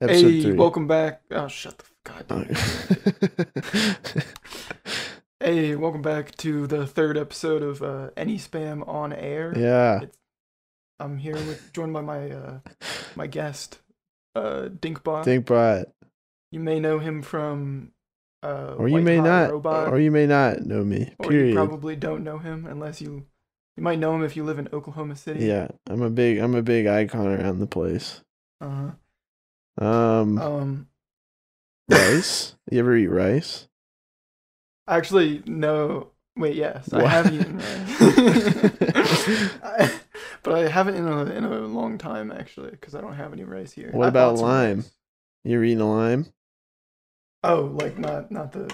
Episode hey, three. welcome back. Oh, shut the god. Hey, welcome back to the third episode of uh, Any Spam on Air. yeah. I'm here with joined by my uh, my guest, uh, Dinkbot. Think Bot. you may know him from uh, Or you may Hot not. Robot, Or you may not know me. or Period. you probably don't know him unless you you might know him if you live in Oklahoma City. Yeah. I'm a big I'm a big icon around the place. Uh-huh. Um Um. rice? You ever eat rice? Actually, no. Wait, yes, I have eaten rice, I- but I haven't in a in a long time actually, because I don't have any rice here. What I about lime? rice. You ever eaten a lime? Oh, like not not the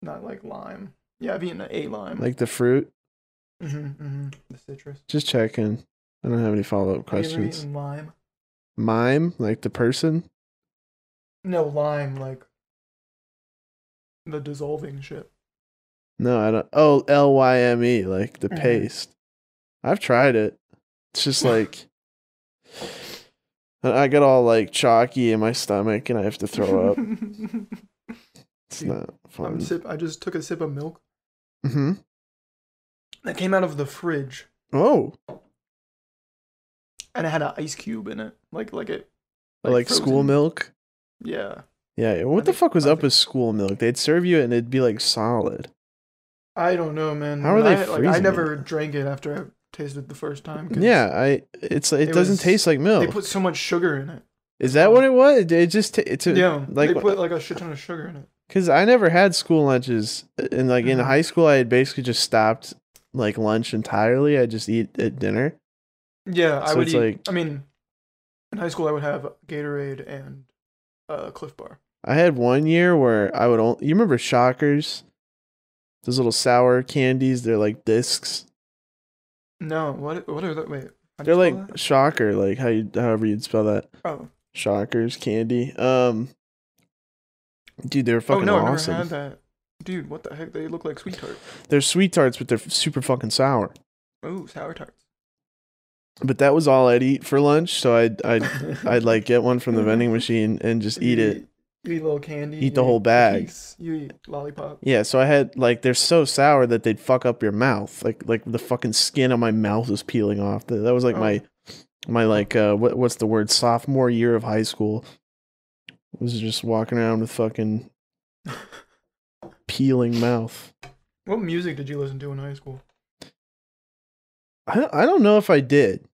not like lime. Yeah, I've eaten a lime. Like the fruit? hmm hmm the citrus. Just checking. I don't have any follow up Have you ever questions. lime? Mime? Like the person? No, lime like the dissolving shit. No, I don't. Oh, L Y M E, like the Mhm. paste. I've tried it. It's just like I get all like chalky in my stomach, and I have to throw up. It's Dude, not fun. I'm sip. I just took a sip of milk Mm-hmm. that came out of the fridge, Oh, and it had an ice cube in it, like like it. like, school milk. Yeah, Yeah. What I the think- fuck was I up think- with school milk? They'd serve you and it'd be like solid. I don't know, man. How are they I, like, I never it? drank it after I tasted it the first time. Yeah, I. It's it, It doesn't was- taste like milk. They put so much sugar in it. Is that what it was? It, just it's a, yeah, like they put like a shit ton of sugar in it. Because I never had school lunches, and like in Mhm. high school, I had basically just stopped like lunch entirely. I just eat at dinner. Yeah, I would eat. like- I mean, in high school, I would have Gatorade and uh, Clif Bar. I had one year where I would only. You remember Shockers? Those little sour candies. They're like discs. No, what? What are they? Wait, They're like that? Shocker, like how you however you'd spell that. Oh, Shockers candy. Um, dude, they're fucking oh fucking no, I've awesome. never had that. Dude, what the heck? They look like sweet tarts. They're sweet tarts, but they're super fucking sour. Oh, sour tarts. But that was all I'd eat for lunch. So I'd I'd I'd like get one from the vending machine and just eat You it. You eat a little candy. Eat the whole bag. cookies, You eat lollipop. Yeah, so I had like they're so sour that they'd fuck up your mouth. Like like the fucking skin on my mouth was peeling off. That, that was like Oh. my my like uh what what's the word sophomore year of high school. I was just walking around with fucking peeling mouth. What music did you listen to in high school? I don't- I don't know if I did.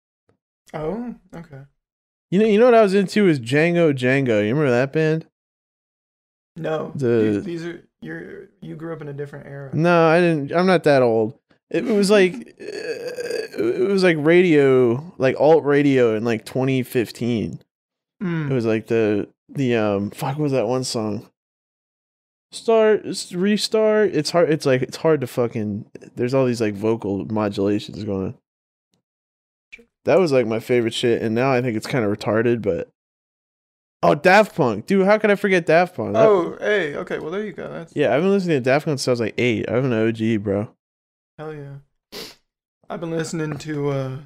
Oh, okay. You know you know what I was into is Django Django. You remember that band? No, The- these are you're you grew up in a different era. No, I didn't. I'm not that old. It was like uh, it was like radio, like alt radio in like 2015. Mm. It was like the the um fuck was that one song? Start restart. It's hard. It's like it's hard to fucking. There's all these like vocal modulations going on. That was like my favorite shit, and now I think it's kind of retarded. But oh, Daft Punk, dude, how could I forget Daft Punk? That- Oh, hey, okay, well there you go. That's yeah, I've been listening to Daft Punk since I was like eight. I'm an OG, bro. hell yeah. I've been listening to uh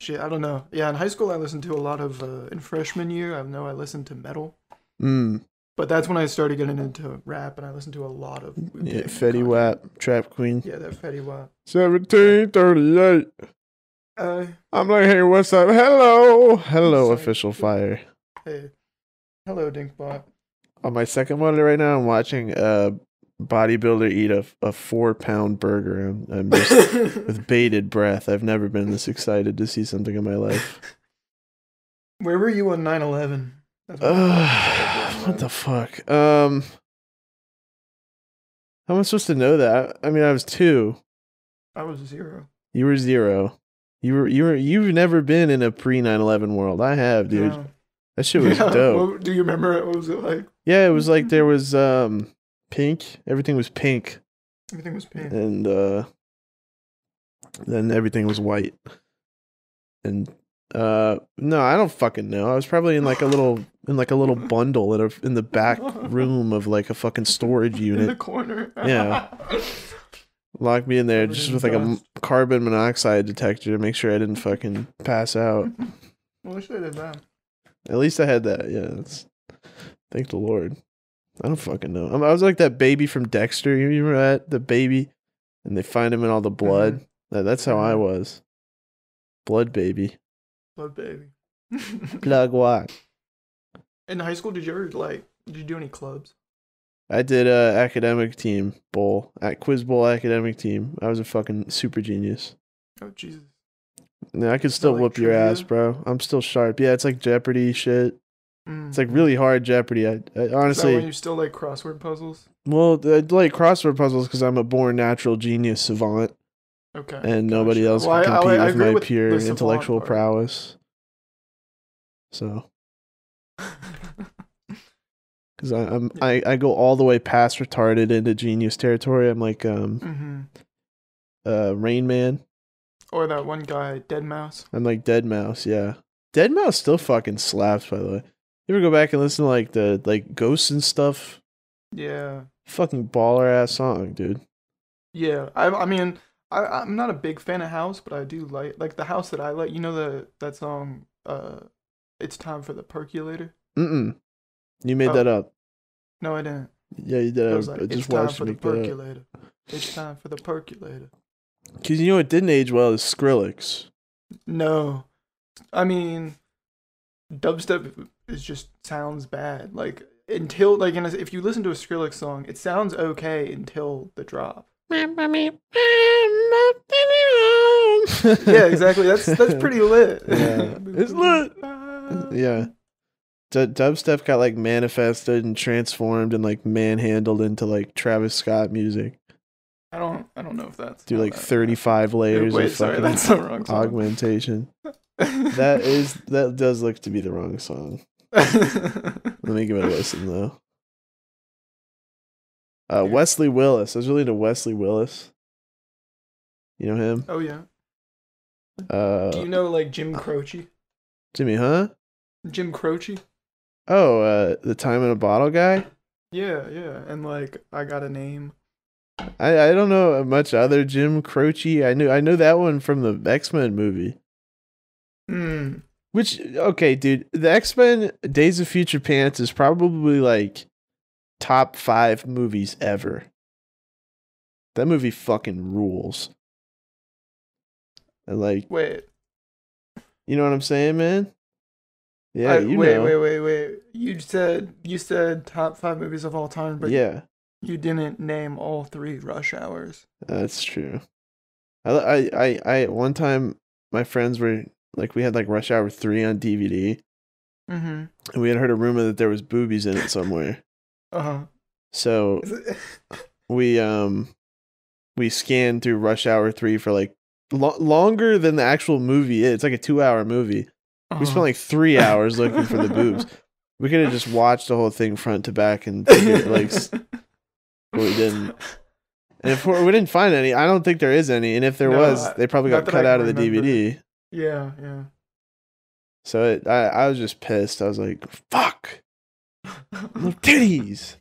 shit, I don't know. Yeah, in high school I listened to a lot of uh in freshman year, I know I listened to metal. Mm, But that's when I started getting into rap and I listened to a lot of yeah, Fetty. Wap, Trap Queen. Yeah, that Fetty Wap. Seventeen thirty-eight. Uh I'm like, hey, what's up? Hello, hello, Sorry. official fire. hey. Hello, Dinkbot. On my second monitor right now, I'm watching a bodybuilder eat a, a four pound burger. I'm, I'm just with bated breath. I've never been this excited to see something in my life. Where were you on 9/11? That's what- the fuck? Um, how am I supposed to know that? I mean, I was two. I was zero. You were zero. You were you were you've never been in a pre 9/11 world. I have, dude. Yeah. That shit was Yeah, dope. what- do you remember it? What was it like? Yeah, it was like there was um pink. Everything was pink, Everything was pink. and uh then everything was white. And uh no, I don't fucking know. I was probably in like a little in like a little bundle in a in the back room of like a fucking storage in the unit. corner. Yeah. Locked me in there just with like a m- carbon monoxide detector to make sure I didn't fucking pass out. well, I should have done. At least I had that. Yeah. That's, thank the Lord. I don't fucking know. I'm- was like that baby from Dexter. You remember that? The baby, and they find him in all the blood. That, that's how I Mhm. was. Blood baby. Blood baby. Plug what? In high school, did you ever like? Did you do any clubs? I did a academic team bowl at Quiz Bowl academic team. I was a fucking super genius. Oh Jesus. Yeah, I could still like whoop your ass, bro. I'm still sharp. Yeah, it's like Jeopardy shit. Mm. It's like really hard Jeopardy. I, I Is that honestly, when you still like crossword puzzles? well, I like crossword puzzles because I'm a born natural genius savant, Okay. and nobody else Well, I- can I- compete I with my with pure intellectual part. prowess. So, because I'm I, I go all the way past retarded into genius territory. I'm like um hmm uh Rain Man. Or that one guy, deadmau5. I'm like deadmau5, yeah. deadmau5 still fucking slaps, by the way. You ever go back and listen to like the like ghosts and stuff? Yeah. Fucking baller ass song, dude. Yeah. I I mean, I I'm not a big fan of house, but I do like like the house that I like. You know the that song. Uh, it's time for the percolator. Mm mm. You made Oh. that up. No, I didn't. Yeah, you did. I was like, I it's just time watched for the make that up. percolator. It's time for the percolator. Cause you know it didn't age well is Skrillex. No, I mean, dubstep is just sounds bad. Like until like in a, if you listen to a Skrillex song, it sounds okay until the drop. yeah, exactly. That's that's pretty lit. Yeah. It's lit. Yeah. D- dubstep got like manifested and transformed and like manhandled into like Travis Scott music. I don't I don't know if that's Do like that- 35 layers Wait, of sorry, fucking that's the wrong song. augmentation. That is that does look to be the wrong song. Let me give it a listen though. Uh. Wesley Willis. I was really into Wesley Willis. You know him? oh yeah. Uh, Do you know like Jim Croce? Jimmy, huh? Jim Croce? Oh, uh, the time in a bottle guy. Yeah, yeah. And like I got a name. I, I don't know much other Jim Croce. I knew I know that one from the X Men movie. Hmm. Which okay, dude, the X Men Days of Future Pants is probably like top five movies ever. That movie fucking rules. And like, Wait. you know what I'm saying, man? Yeah, I- you wait, know. wait, wait, wait. You said you said top five movies of all time, but yeah, you didn't name all three Rush Hours. that's true. I, I, I, I, one time my friends were like, we had like Rush Hour 3 on DVD, Mm-hmm. and we had heard a rumor that there was boobies in it somewhere. Uh huh. So we um we scanned through Rush Hour 3 for like lo- longer than the actual movie is. It's like a 2-hour movie. We spent like 3 hours looking for the boobs. We could have just watched the whole thing front to back and figured, like but we didn't. And if we didn't find any, I don't think there is any. And if there No, was, they probably got cut I out of the. DVD. yeah, yeah. So it, I I was just pissed. I was like, "Fuck, little titties."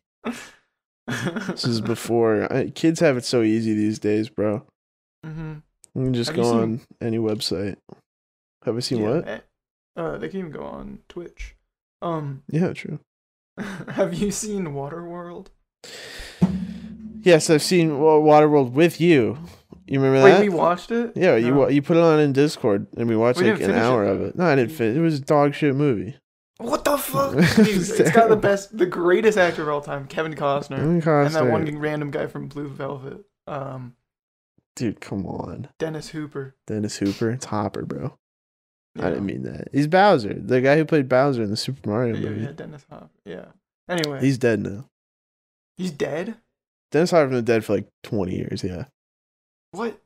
This is before I, kids have it so easy these days, bro. mm-hmm. You can just Have go seen- on any website. Have I seen yeah, what? eh, Uh, they can even go on Twitch. Um, Yeah, true. have you seen Waterworld? Yes, I've seen Wa- Waterworld with you. You remember Wait, that? we watched it. yeah, you No. wa- you put it on in Discord and we watched We like an finish it, hour of it. No, I didn't fit. It was a dog shit movie. What the fuck? It Dude, was it's got the best, the greatest actor of all time, Kevin Costner, Kevin and that one random guy from Blue Velvet, um, Dude, come on. Dennis Hooper. Dennis Hooper. It's Hopper, bro. I didn't mean that. He's Bowser, the guy who played Bowser in the Super Mario Yeah, movie. yeah, Dennis Hopper. Yeah. Anyway, He's dead now. he's dead. Dennis Hopper's been dead for like 20 years, yeah. What?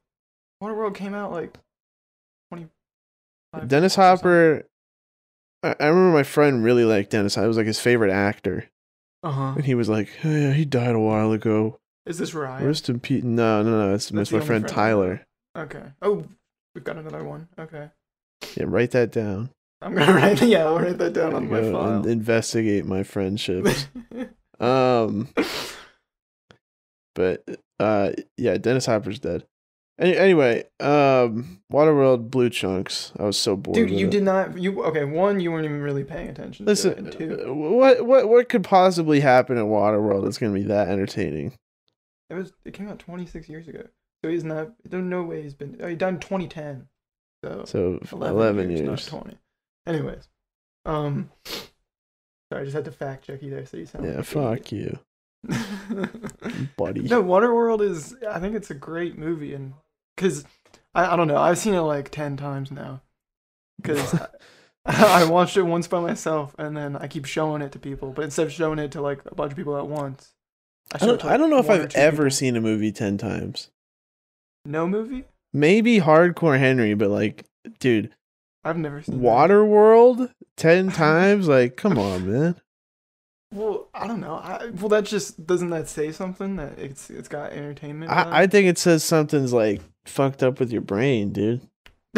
Waterworld came out like twenty. Dennis Hopper. I, I remember my friend really liked Dennis. I was like his favorite actor. Uh huh. And he was like, oh, yeah, he died a while ago. Is this Ryan? Rest in peace. No, no, no. It's, my friend friend Tyler. Okay. Oh, we've got another one. Okay. Yeah, write that down. I'm gonna write. Yeah, I'll write that down on my file. investigate my friendships. um, but uh, yeah, Dennis Hopper's dead. Any, anyway, um, Waterworld Blue Chunks. I was so bored. Dude, you it. did not. You okay? One, you weren't even really paying attention. Listen, to two, uh, what what what could possibly happen at Waterworld that's gonna be that entertaining? it was. It came out 26 years ago, so he's not. There's no way he's been. Oh, he died in 2010. So, So 11, 11, years, years. not 20. Anyways, um, sorry, I just had to fact check you there, so you sound. Yeah, like fuck you, buddy. no, Waterworld is. I think it's a great movie, and because I, I don't know, I've seen it like ten times now. Because I, I watched it once by myself, and then I keep showing it to people. But instead of showing it to like a bunch of people at once, I it don't, I don't know if I've ever people. seen a movie ten times. no movie. Maybe Hardcore Henry, but like, dude, I've never seen that. Waterworld ten times? Like, come on, man. Well, I don't know. I, well, that just doesn't that say something that it's it's got entertainment. I, I think it says something's like fucked up with your brain, dude.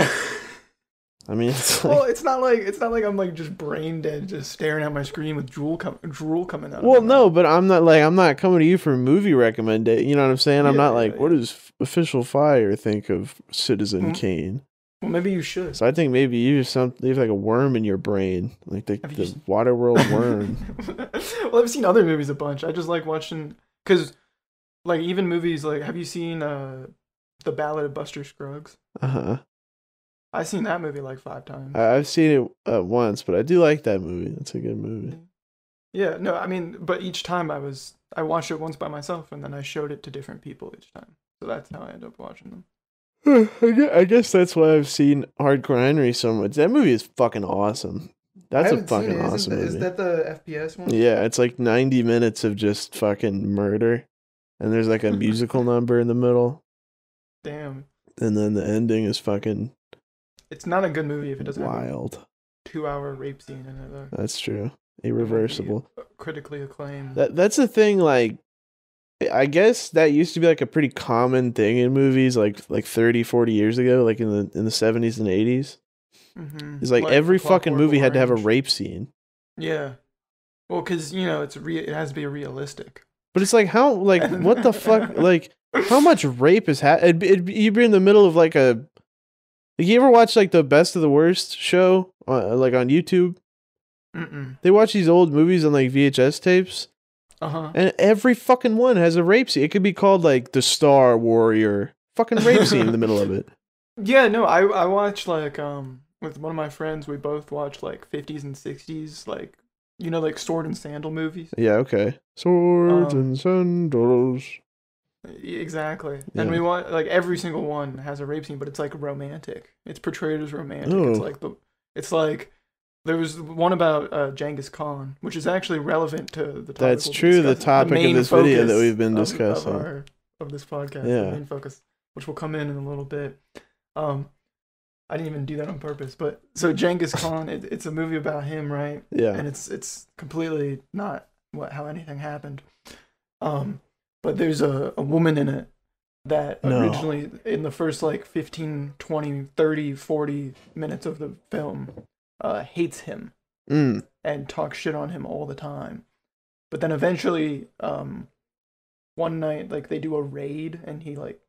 I. Mean, it's like, well, it's not like it's not like I'm like just brain dead, just staring at my screen with drool com- drool coming out. well, no, but I'm not like I'm not coming to you for movie recommendation. You know what I'm saying? I'm not yeah, like, yeah. what does official fire think of Citizen Mm. Kane? Well, maybe you should. So I think maybe you have some you have like a worm in your brain, like the, the s- Waterworld worm. well, I've seen other movies a bunch. I just like watching because, like, even movies like, have you seen uh, the Ballad of Buster Scruggs? uh huh. I've seen that movie like five times. I've seen it uh, once, but I do like that movie. It's a good movie. yeah, no, I mean, but each time I was I watched it once by myself, and then I showed it to different people each time. So that's how I end up watching them. I I guess that's why I've seen Hardcore Henry so much. That movie is fucking awesome. That's a fucking awesome movie. Is that the FPS one? Yeah, it's like 90 minutes of just fucking murder. And there's like a musical number in the middle. Damn, And then the ending is fucking it's not a good movie if it doesn't have wild. two-hour rape scene in it. Though. That's true. It won't be Irreversible. critically acclaimed. That that's the thing like I guess that used to be like a pretty common thing in movies like like 30 40 years ago like in the in the 70s and 80s. Mhm. It's like, Like every fucking movie had to have a rape scene. Yeah. Well, because you know it's re- it has to be realistic. But it's like how like what the fuck like how much rape is ha- it'd, be- it'd, be- you'd be in the middle of like a like you ever watch like the best of the worst show uh, like on youtube Mm-mm. they watch these old movies on like vhs tapes Uh huh. and every fucking one has a rape scene it could be called like the star warrior fucking rape scene in the middle of it Yeah. No, I I watched like um with one of my friends. We both watched like 50s and 60s, like you know, like sword and sandal movies. yeah okay swords Um, and sandals Exactly. Yeah. And we want like every single one has a rape scene, but it's like romantic. It's portrayed as romantic. Oh. It's like the it's like there was one about uh, Genghis Khan, which is actually relevant to the topic. That's we'll true, the discussing. topic of this video that we've been of- of discussing. our- of this podcast. Yeah. The main focus, which will come in in a little bit. Um, I didn't even do that on purpose, but so Genghis Khan, it, it's a movie about him, right? yeah and it's it's completely not what how anything happened. Um, but there's a, a woman in it that No. originally in the first like 15, 20, 30, 40 minutes of the film uh, hates him mm. and talks shit on him all the time. But then eventually, um, one night, like they do a raid and he like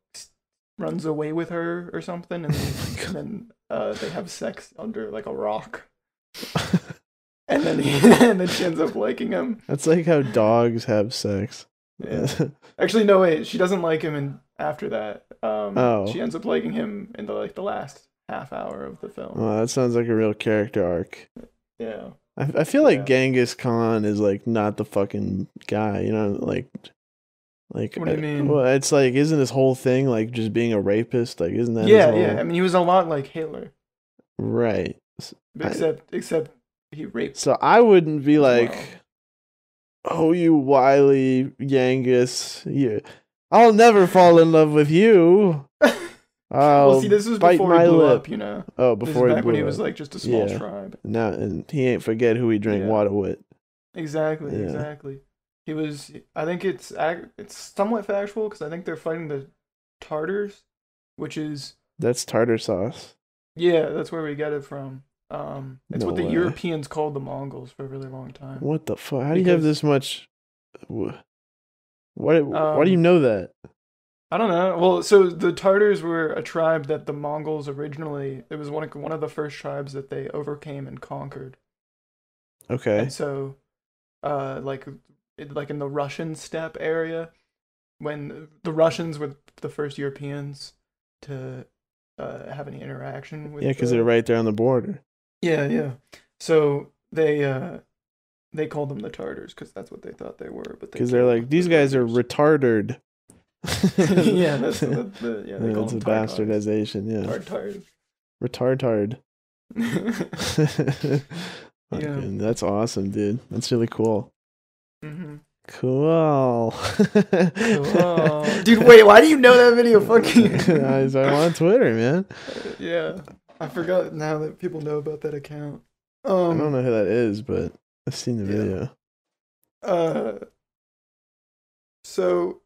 runs away with her or something, and then, and then uh, they have sex under like a rock, and then he, and then she ends up liking him. that's like how dogs have sex Yeah. Actually, no wait, she doesn't like him, and after that, um, Oh. she ends up liking him in the like the last half hour of the film. oh, that sounds like a real character arc Yeah. I, I feel like Yeah. Genghis Khan is like not the fucking guy, you know, like like What do you uh, mean? Well, it's like isn't this whole thing like just being a rapist? Like isn't that Yeah, whole- yeah. I mean, he was a lot like Hitler, right? I- except except he raped. So I wouldn't be like, well. Oh, you wily Yangus. you, I'll never fall in love with you. I'll well, see, this was before he blew lip. up, you know. oh, This is before he back when he was up. like just a small Yeah. tribe. No, and he ain't forget who he drank Yeah. water with. Exactly, Yeah. exactly. He was. I think it's it's somewhat factual because I think they're fighting the Tartars, which is That's tartar sauce. yeah, that's where we get it from. Um, it's No what the way. Europeans called the Mongols for a really long time. What the fuck? How do you have this much? wh- Why? why do you Um, know that? I don't know. Well, so the Tartars were a tribe that the Mongols originally. It was one of one of the first tribes that they overcame and conquered. Okay. And so, uh, like, it, like in the Russian steppe area, when the Russians were the first Europeans to uh, have any interaction with. Yeah, because the- they're right there on the border. Yeah, yeah. So they uh, they called them the Tartars because that's what they thought they were. But Because they're like, these guys are retarded. yeah, that's the, the yeah. They Yeah, call that's a Tartars. bastardization. Yeah. Tard tard. Yeah. That's awesome, dude. That's really cool. hmm Cool. Cool. Dude, wait, why do you know that video? Fucking. I was I'm on Twitter, man. yeah, I forgot now that people know about that account. I Um, don't know who that is, but I've seen the Yeah. video. Uh, so.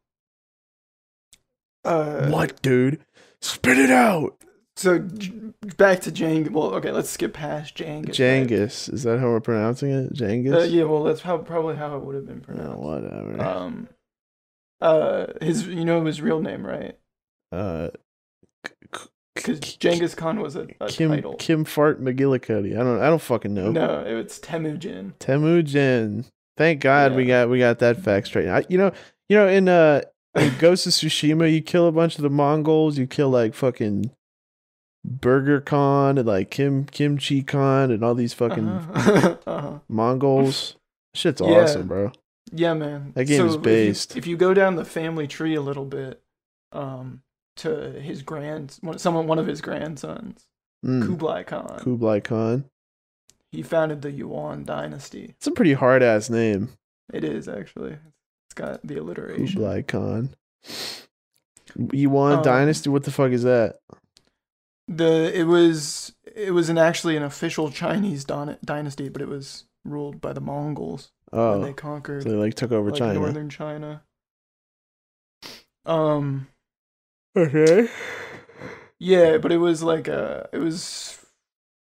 Uh, what, dude? Spit it out. So J- back to Jang. Well, okay, let's skip past Jangus. right? Jangus. Is that how we're pronouncing it? Jangus? Uh, yeah, well, that's how probably how it would have been No, pronounced. whatever. Um, uh, his you know his real name, right? uh, Because Genghis Khan was a, a Kim title. Kim Fart McGillicuddy. I don't I don't fucking know. No, it's Temujin. Temujin. Thank God we got we got that fact straight. I, you know, you know in uh in Ghost of Tsushima, you kill a bunch of the Mongols. You kill like fucking Burger Khan and like Kim Kimchi Khan and all these fucking Uh-huh. uh-huh. Mongols. Shit's Yeah. awesome, bro. Yeah, man. That game is if you- If you, go down the family tree a little bit, um, to his grand, one, someone, one of his grandsons, Mm. Kublai Khan. Kublai Khan. he founded the Yuan dynasty. It's a pretty hard ass name. It is actually. It's got the alliteration. Kublai Khan. Yuan Um, Dynasty. What the fuck is that? The it was it was an actually an official Chinese don- dynasty, but it was ruled by the Mongols when they Oh, conquered so they like took over like China. northern China. Um. Okay. Yeah, but it was like uh it was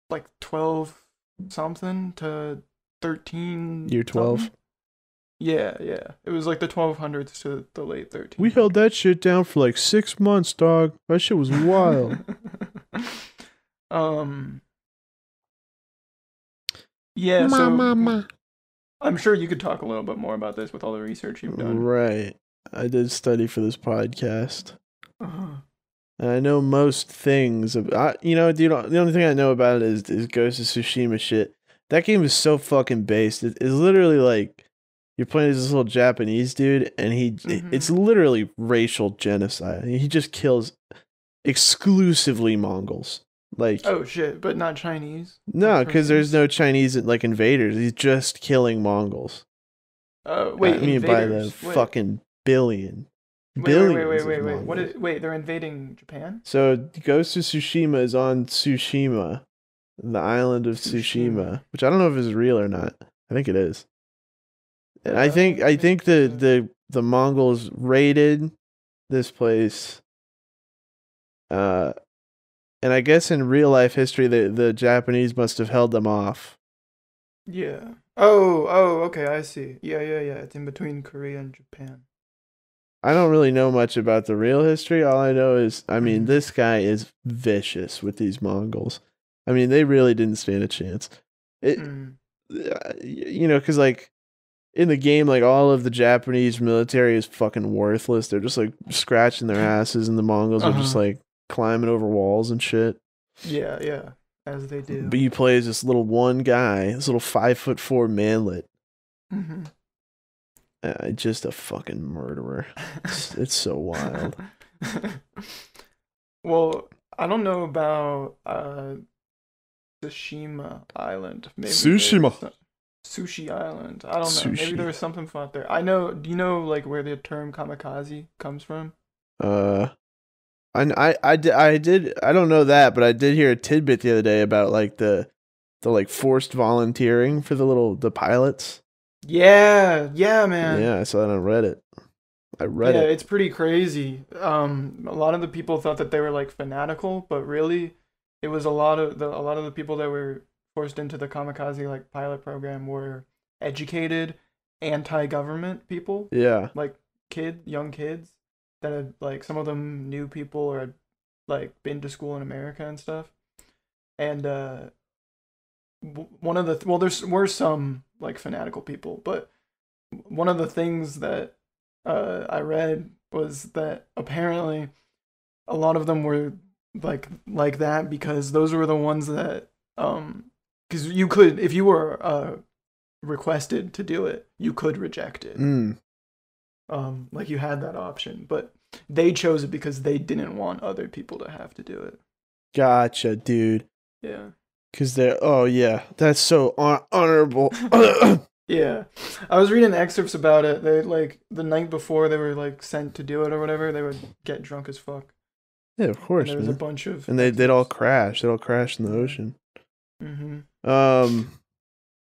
like twelve something to thirteen. Year 12. something. Yeah, yeah. It was like the twelve hundreds to the late thirteen. We held that shit down for like six months, dog. That shit was wild. um. Yeah, so I'm sure you could talk a little bit more about this with all the research you've done. right. I did study for this podcast. Uh-huh. And I know most things. About, you know, dude, the only thing I know about it is, is Ghost of Tsushima shit. That game is so fucking based. It, it's literally like you're playing as this little Japanese dude, and he Mhm. it's literally racial genocide. He just kills exclusively Mongols. Like Oh shit, but not Chinese. no, because there's no Chinese like invaders. He's just killing Mongols. Uh, wait, I mean by the. Wait. fucking billion. Wait, wait, wait, wait, wait, wait. What wait, they're invading Japan? So Ghost of Tsushima is on Tsushima, the island of Tsushima, which I don't know if is real or not. I think it is. And I Uh, think I think the the the Mongols raided this place. Uh, and I guess in real life history, the the Japanese must have held them off. Yeah. Oh, oh, okay, I see. Yeah, yeah, yeah. It's in between Korea and Japan. I don't really know much about the real history. All I know is, I mean, Mhm. this guy is vicious with these Mongols. I mean, they really didn't stand a chance. It, Mm. you know, because like in the game, like all of the Japanese military is fucking worthless. They're just like scratching their asses, and the Mongols are just Uh-huh. like climbing over walls and shit. Yeah, yeah. As they do. But you play as this little one guy, this little five foot four manlet, Mhm. Uh, just a fucking murderer. It's, it's so wild. well, I don't know about uh Tsushima Island. Maybe Tsushima. Sushi Island. I don't know. Maybe there was something fun out there. I know. Do you know like where the term kamikaze comes from? Uh, I, I, I, did, I did, I don't know that, but I did hear a tidbit the other day about like the, the like forced volunteering for the little the pilots. Yeah, yeah, man. Yeah, I saw that on Reddit. I read yeah, it. it's pretty crazy. Um, a lot of the people thought that they were like fanatical, but really, it was a lot of the a lot of the people that were forced into the kamikaze like pilot program were educated, anti-government people, Yeah, like kid, young kids that had like some of them knew people or had like been to school in America and stuff. And uh one of the well there's were some like fanatical people, but one of the things that uh I read was that apparently a lot of them were like like that because those were the ones that um because you could if you were uh requested to do it you could reject it Mm. um like you had that option but they chose it because they didn't want other people to have to do it Gotcha, dude. yeah Cause they're oh yeah, that's so hon- honorable. yeah i was reading excerpts about it they like the night before they were like sent to do it or whatever they would get drunk as fuck yeah, of and course, there was a bunch of And they they'd all crash. They'd all crash in the ocean. mm-hmm. Um.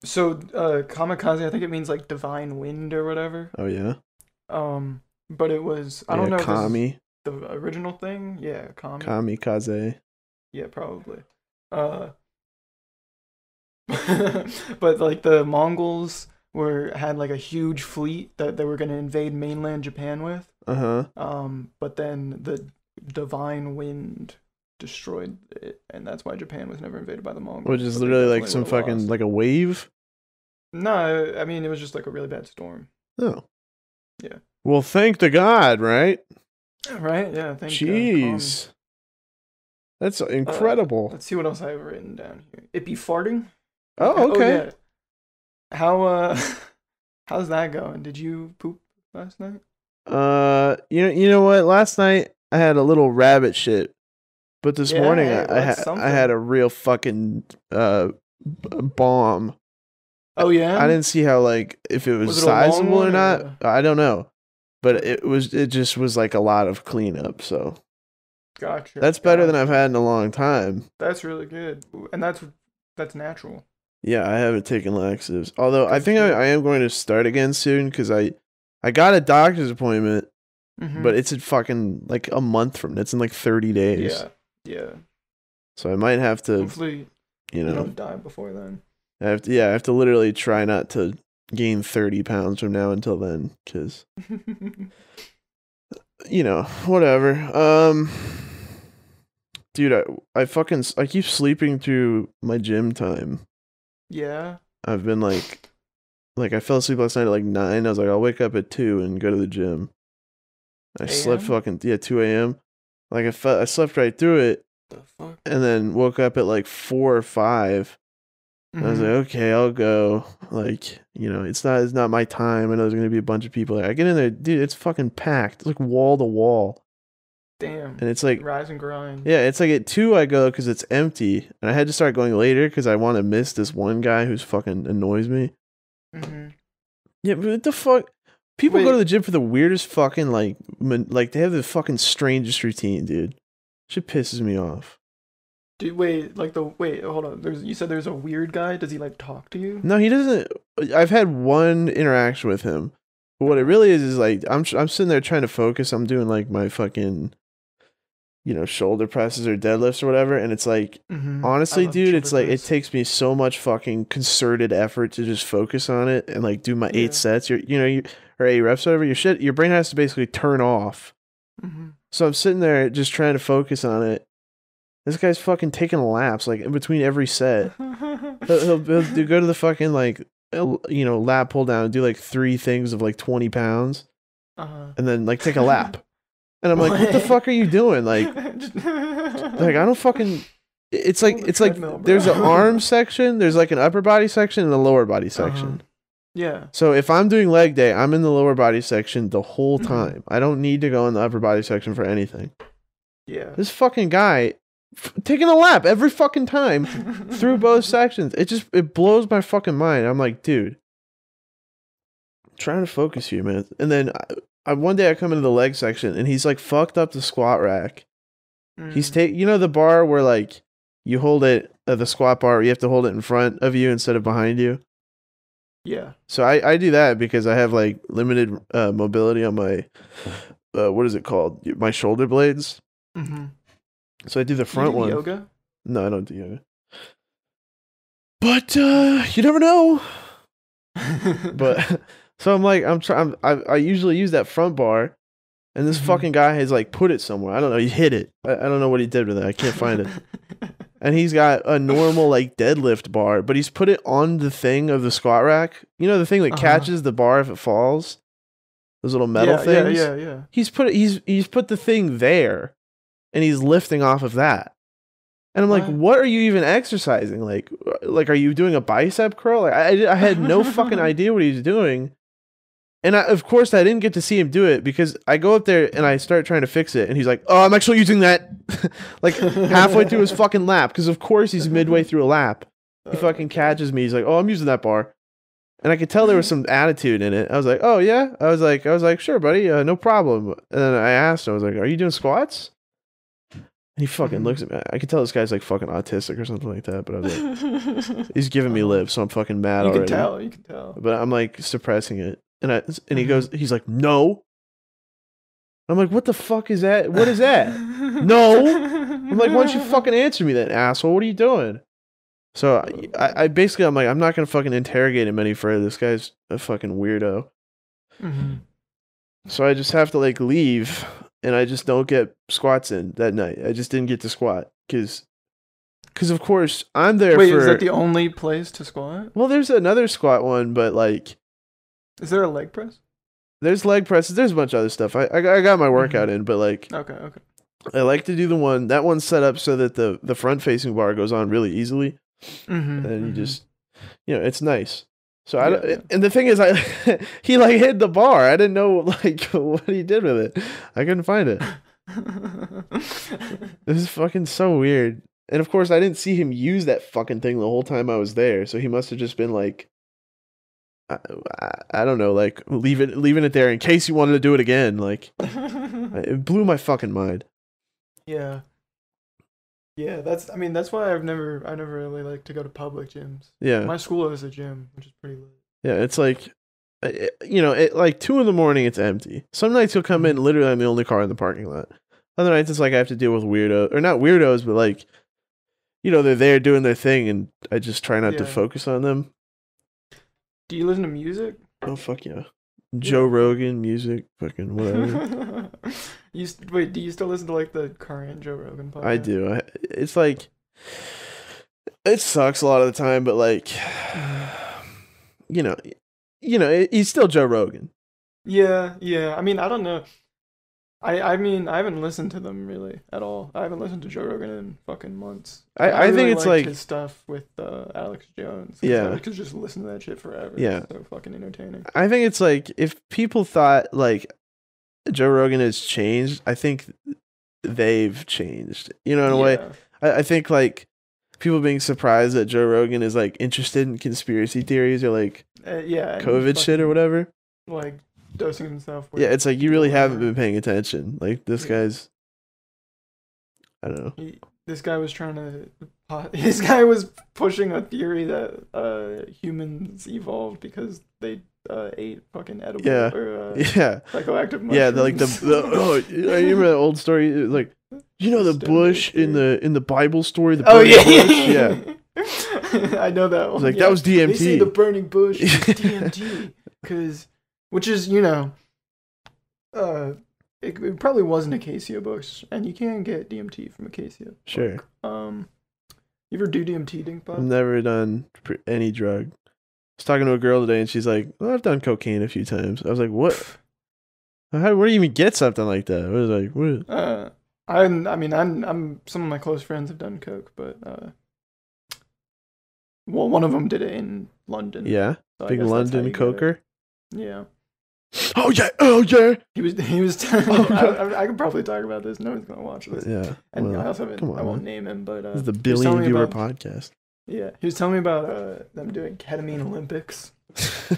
so uh kamikaze i think it means like divine wind or whatever Oh yeah. um but it was i don't know if this is Kami, the original thing yeah kami kamikaze. Yeah, probably. Uh but like the Mongols were had like a huge fleet that they were going to invade mainland Japan with. Uh huh. Um but then the divine wind destroyed it and that's why Japan was never invaded by the Mongols. Which is literally like some fucking lost. like a wave. No, I mean it was just like a really bad storm. Oh. Yeah. Well, thank the God, right? Right? Yeah, thank God. Jeez. That's incredible. Let's see what else I have written down here. It be farting? Oh, okay. yeah. How uh how's that going? Did you poop last night? Uh, you know, you know what? Last night I had a little rabbit shit, but this Yeah, morning I, I, had I had a real fucking uh b- bomb. Oh yeah. I didn't see how like if it was, Was it sizable or not. or- I don't know, but it was it just was like a lot of cleanup. So Gotcha. that's better than. I've had in a long time. That's really good, and that's that's natural. Yeah, I haven't taken laxatives. Although I think I. I am going to start again soon because I I got a doctor's appointment, Mhm. but it's in fucking like a month from. Now. It's in like thirty days. yeah, yeah. So I might have to, Hopefully you know, don't die before then. I have to, yeah, I have to literally try not to gain 30 pounds from now until then cuz you know, whatever. Um dude, I I fucking I keep sleeping through my gym time. Yeah. I've been like like I fell asleep last night at like 9. I was like I'll wake up at 2 and go to the gym. I slept fucking yeah, 2 a.m. Like I fe- I slept right through it The fuck. and then woke up at like 4 or 5 I was like, mm-hmm. okay, I'll go. Like, you know, it's not it's not my time. I know there's gonna be a bunch of people there. I get in there, dude. It's fucking packed. It's like wall to wall, Damn. and it's like, Rise and grind. yeah, it's like at two I go because it's empty, and I had to start going later because I want to miss this one guy who's fucking annoys me. hmm Yeah, but what the fuck? People go to the gym for the weirdest fucking like, mon- like they have the fucking strangest routine, dude. Shit pisses me off. Dude, wait, like the wait, hold on. There's you said there's a weird guy. Does he like talk to you? No, he doesn't. I've had one interaction with him. But what it really is is like I'm I'm sitting there trying to focus. I'm doing like my fucking, you know, shoulder presses or deadlifts or whatever, and it's like Mm-hmm. honestly, dude, it's like it takes me so much fucking concerted effort to just focus on it and like do my Yeah. eight sets. You're you know you or eight reps, whatever. Your shit, your brain has to basically turn off. hmm So I'm sitting there just trying to focus on it. This guy's fucking taking laps like in between every set. He'll, he'll, he'll do, go to the fucking like you know lap pull down and do like three things of like 20 pounds uh-huh. and then like take a lap and i'm like what the fuck are you doing like like i don't fucking it's like it's like there's an arm section there's like an upper body section and a lower body section Uh-huh. yeah. so if i'm doing leg day i'm in the lower body section the whole Mhm. time i don't need to go in the upper body section for anything Yeah. this fucking guy f- taking a lap every fucking time through both sections. It just it blows my fucking mind. I'm like, dude, I'm trying to focus here, man. And then I, one day I come into the leg section and he's like fucked up the squat rack. He's Mm. take you know the bar where like you hold it uh, the squat bar you have to hold it in front of you instead of behind you. Yeah. So I I do that because I have like limited uh, mobility on my uh, what is it called my shoulder blades. Mm-hmm. So I do the front one. Yoga. No, I don't do yoga. But uh you never know. But so I'm like I'm trying I I usually use that front bar and this Mhm. fucking guy has like put it somewhere. I don't know. He hid it. I, I don't know what he did with it. I can't find it. And he's got a normal like deadlift bar, but he's put it on the thing of the squat rack. You know the thing that Uh-huh. catches the bar if it falls. Those little metal yeah, things. Yeah, yeah, yeah. He's put. He's he's put the thing there, and he's lifting off of that. And I'm like, What? what are you even exercising? Like, like are you doing a bicep curl? Like, I I had no fucking idea what he was doing. And I, of course, I didn't get to see him do it because I go up there and I start trying to fix it, and he's like, "Oh, I'm actually using that." like halfway through his fucking lap, because of course he's midway through a lap. He Uh, fucking catches me. He's like, "Oh, I'm using that bar," and I could tell there was some attitude in it. I was like, "Oh yeah," I was like, "I was like, sure, buddy, uh, no problem." And then I asked him, I was like, "Are you doing squats?" And he fucking looks at me. I could tell this guy's like fucking autistic or something like that. But I was like, he's giving me lip, so I'm fucking mad you already. You can tell. You can tell. But I'm like suppressing it, and I and he Mhm. goes, he's like, "No." I'm like, "What the fuck is that? What is that?" No. I'm like, why don't you fucking answer me then, asshole? What are you doing? So I, I, basically, I'm like, I'm not gonna fucking interrogate him any further. This guy's a fucking weirdo. Mhm. So I just have to like leave, and I just don't get squats in that night. I just didn't get to squat because, because of course I'm there Wait, for. is that the only place to squat? well, there's another squat one, but like, Is there a leg press? there's leg presses. There's a bunch of other stuff. I, I, got- I got my workout in, but like, Okay, okay. I like to do the one that one's set up so that the the front facing bar goes on really easily. Mm-hmm, and you just you know it's nice so i Yeah, don't yeah. and the thing is i he like hid the bar i didn't know like what he did with it i couldn't find it this is fucking so weird and of course i didn't see him use that fucking thing the whole time i was there so he must have just been like I, I, don't know like leave it leaving it there in case you wanted to do it again like it blew my fucking mind yeah. Yeah, that's. I mean, that's why I've never, I never really like to go to public gyms. yeah My school has a gym, which is pretty lit. Yeah, it's like, it, you know, at like two in the morning, it's empty. Some nights you'll come in, mm-hmm. literally, I'm the only car in the parking lot. Other nights, it's like I have to deal with weirdos or not weirdos, but like, you know, they're there doing their thing, and I just try not to focus on them. Do you listen to music? Oh fuck yeah, Joe Rogan music, fucking whatever. you st- wait, do you still listen to like the current Joe Rogan podcast? I do. I, it's like, it sucks a lot of the time, but like, you know, you know, it, he's still Joe Rogan. Yeah, yeah. I mean, I don't know. I I mean, I haven't listened to them really at all. I haven't listened to Joe Rogan in fucking months. I- But I think it's like- his stuff with uh, Alex Jones. Yeah. I could just listen to that shit forever. Yeah. It's so fucking entertaining. I think it's like if people thought like Joe Rogan has changed, I think they've changed. You know, in a way. I, I think like people being surprised that Joe Rogan is like interested in conspiracy theories or like Uh, yeah. COVID shit or whatever. Like dosing himself. With Yeah, it's like you really haven't been paying attention. Like this Yeah. guy's I don't know. He, this guy was trying to. This guy was pushing a theory that uh, humans evolved because they uh, ate fucking edible Yeah. or uh, Yeah. psychoactive mushrooms. Yeah, the, like the, the oh, you remember that old story like you know the Stone bush in the in the Bible story the Oh yeah, bush? yeah. I know that one. like yeah. that was They say the burning bush is DMT because, which is you know, uh, it, it probably wasn't acacia bush, and you can get DMT from acacia. Sure. Um, you ever do DMT, Dink I've never done pr- any drug. I was talking to a girl today, and she's like, well, "I've done cocaine a few times." I was like, "What? How? Where do you even get something like that?" I was like, "What?" Uh, I I mean I'm I'm some of my close friends have done coke, but uh, well one of them did it in London. Yeah, so big guess that's how London you get it. coker. Yeah. Oh yeah, oh yeah, He was he was. Oh, I. I, I could probably talk about this. No one's gonna watch this. yeah. And well, I also haven't. On, I won't man. name him, but uh, this is the billion viewer about- podcast. Yeah, he was telling me about uh, them doing ketamine Olympics,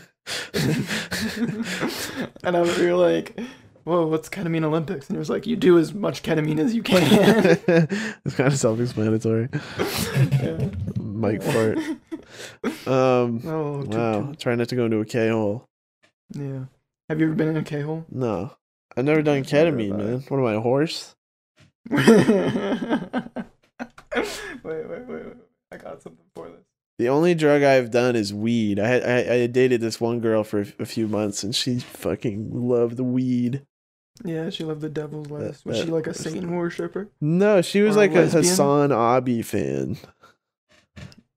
and I was we were like, "Whoa, what's ketamine Olympics?" And he was like, "You do as much ketamine as you can." it's kind of self-explanatory. yeah. Mike fart. Um. Oh, Wow. toot. Try not to go into a K hole. Yeah. Have you ever been in a K hole? No, I've never done ketamine, man. What am I, a horse? wait, wait, wait, wait. I got something for this. The only drug I've done is weed. I had I, I had dated this one girl for a few months, and she fucking loved weed. Yeah, she loved the devil's lettuce. Was that- she like a Satan worshiper? No, she was Or like a lesbian? HasanAbi fan.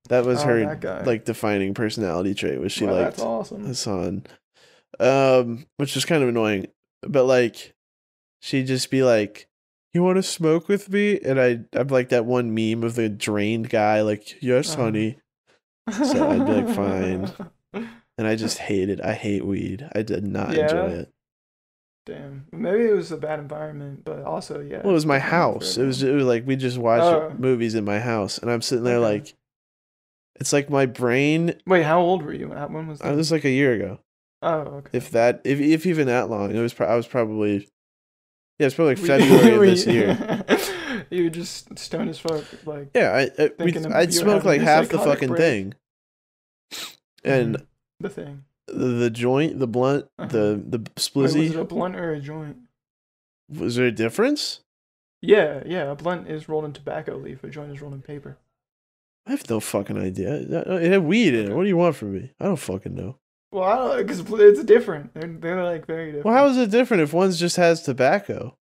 That was Oh, her that like defining personality trait. Was she Wow, liked that's awesome. Hassan, um, which is kind of annoying. But like, she'd just be like, "You want to smoke with me?" And I, I'm like that one meme of the drained guy, like, "Yes, honey." So I'd be like, fine. And I just hate it. I hate weed. I did not Yeah? enjoy it. Damn. Maybe it was a bad environment, but also yeah. Well, it was my house. It was, it was like we just watched Oh. movies in my house, and I'm sitting there Okay. like, it's like my brain. Wait, how old were you? When was I that? was like a year ago, Oh, okay. if that, if if even that long. It was. Pro- I was probably. Yeah, it's probably like February of this year. you were just stoned as fuck, like. Yeah, I, I we'd, I'd smoke like half the fucking break. thing, and mhm, the thing. the, the joint, the blunt, Uh-huh. the the Wait, splizzy. was it a blunt or a joint? was there a difference? Yeah, yeah. A blunt is rolled in tobacco leaf. A joint is rolled in paper. I have no fucking idea. It had weed in it. What do you want from me? I don't fucking know. Well, because it's different. They're they're like very different. Well, how is it different if one's just has tobacco?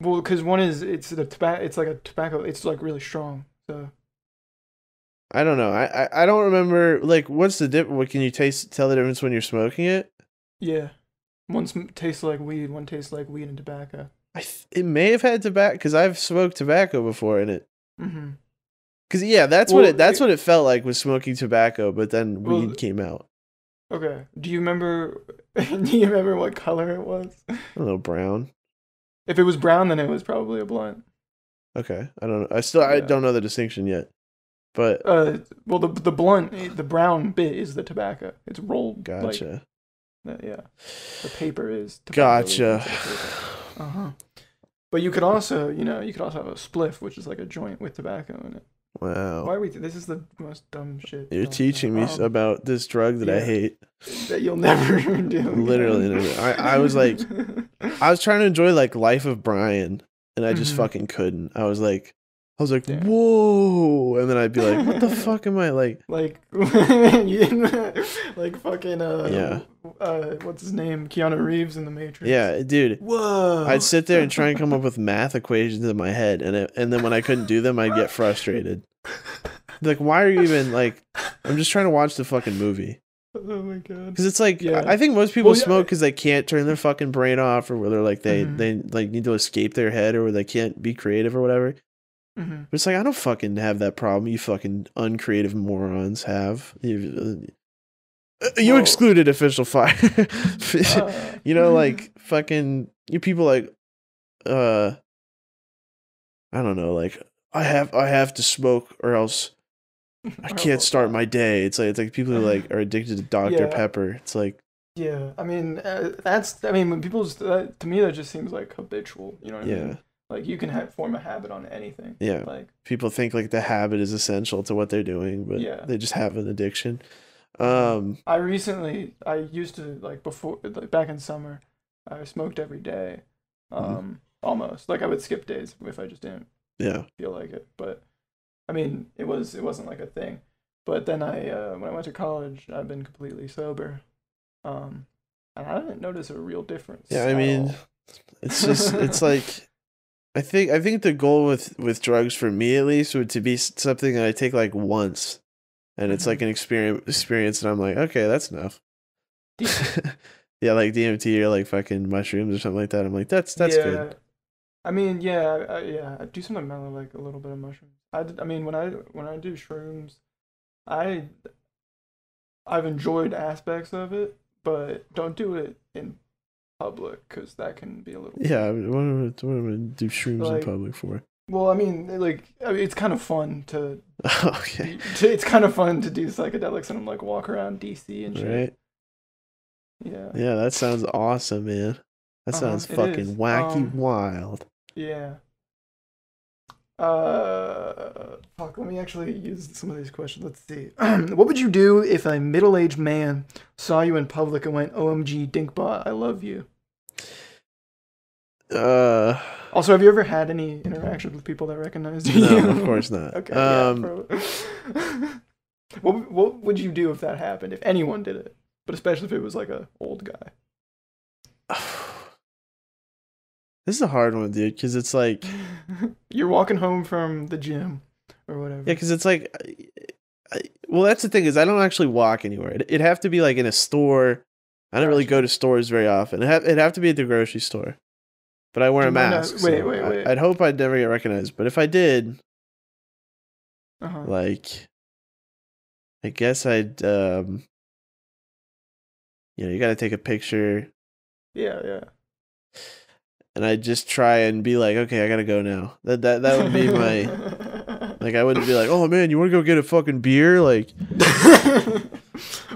Well, because one is it's the tobacco. It's like a tobacco. It's like really strong. So I don't know. I, I, I don't remember. Like, what's the difference? What can you taste? Tell the difference when you're smoking it? yeah, one sm- tastes like weed. One tastes like weed and tobacco. I th- it may have had tobacco because I've smoked tobacco before in it. Mm-hmm. Because yeah, that's what it that's it- what it felt like was smoking tobacco, but then Well, weed came out. Okay. Do you remember? do you remember what color it was? I don't know, brown. If it was brown, then it was probably a blunt. Okay, I don't know. I still I don't know the distinction yet, but Uh, well, the the blunt, the brown bit is the tobacco. It's rolled. gotcha, Like, uh, yeah. The paper is. tobacco gotcha. paper. Uh-huh. But you could also, you know, you could also have a spliff, which is like a joint with tobacco in it. Why Wow, are we? This is the most dumb shit. you're teaching me um, about this drug that I hate. that you'll never do. Literally never. I- I was like- I was trying to enjoy like Life of Brian, and I just Mhm. fucking couldn't. I was like, I was like, Damn. whoa, and then I'd be like, what the fuck am I like? like, like fucking uh, Yeah. Uh, what's his name? Keanu Reeves in the Matrix. Yeah, dude. Whoa. I'd sit there and try and come up with math equations in my head, and it, and then when I couldn't do them, I'd get frustrated. Like, why are you even like? I'm just trying to watch the fucking movie Oh my god. because it's like Yeah. I think most people Well, yeah. smoke because they can't turn their fucking brain off, or where they're like they Mhm. they like need to escape their head, or they can't be creative or whatever. hmm But it's like I don't fucking have that problem. You fucking uncreative morons have. You, uh, you Well- excluded official fire. Uh, you know, like fucking you people like uh I don't know, like I have I have to smoke or else I can't start my day. It's like it's like people who like are addicted to Dr. Yeah. Pepper. It's like Yeah, I mean, uh, that's. I mean, when people just that, to me, that just seems like habitual. You know what I yeah. mean? Like you can ha- form a habit on anything. Yeah. Like People think like the habit is essential to what they're doing, but Yeah. they just have an addiction. Um I recently, I used to like before, like back in summer, I smoked every day, Mhm. um, almost. Like I would skip days if I just didn't yeah. feel like it. But I mean, it was it wasn't like a thing. But then I, uh, when I went to college, I've been completely sober, um, and I didn't notice a real difference. Yeah, I mean, it's just it's like I think I think the goal with with drugs for me at least would to be something that I take like once, and it's Mhm. like an experience experience, and I'm like, okay, that's enough. Yeah, like DMT or like fucking mushrooms or something like that. I'm like, that's that's yeah. good. I mean, yeah, I, I, yeah. I do something mellow, like a little bit of mushrooms. I, did, I mean, when I when I do shrooms, I I've enjoyed aspects of it, but don't do it in public because that can be a little. Yeah, what am I, what am I gonna do shrooms Like- in public for? Well, I mean, like, I mean, it's kind of fun to, okay, to. It's kind of fun to do psychedelics and like walk around DC and shit. right? Yeah. Yeah, that sounds awesome, man. That Uh-huh, sounds fucking is. wacky Um, wild. Yeah. Uh, fuck. Let me actually use some of these questions. Let's see. what would you do if a middle-aged man saw you in public and went, "OMG, Dinkbot, I love you"? Uh, Also, have you ever had any interactions with people that recognized you? no, of course not. okay. um, yeah, what What would you do if that happened? If anyone did it, but especially if it was like a old guy. This is a hard one, dude, because it's like You're walking home from the gym or whatever. yeah, because it's like, I, I, well, that's the thing is I don't actually walk anywhere. It, it'd have to be like in a store. I don't really go to stores very often. It have it'd have to be at the grocery store. But I wear a you mask. wait, so wait, I- wait. I'd hope I'd never get recognized. But if I did, Uh-huh. like, I guess I'd, um, you know, you got to take a picture, Yeah, yeah. and I'd just try and be like, okay, I gotta go now. That that that would be my. Like I wouldn't be like, oh man, you want to go get a fucking beer? Like,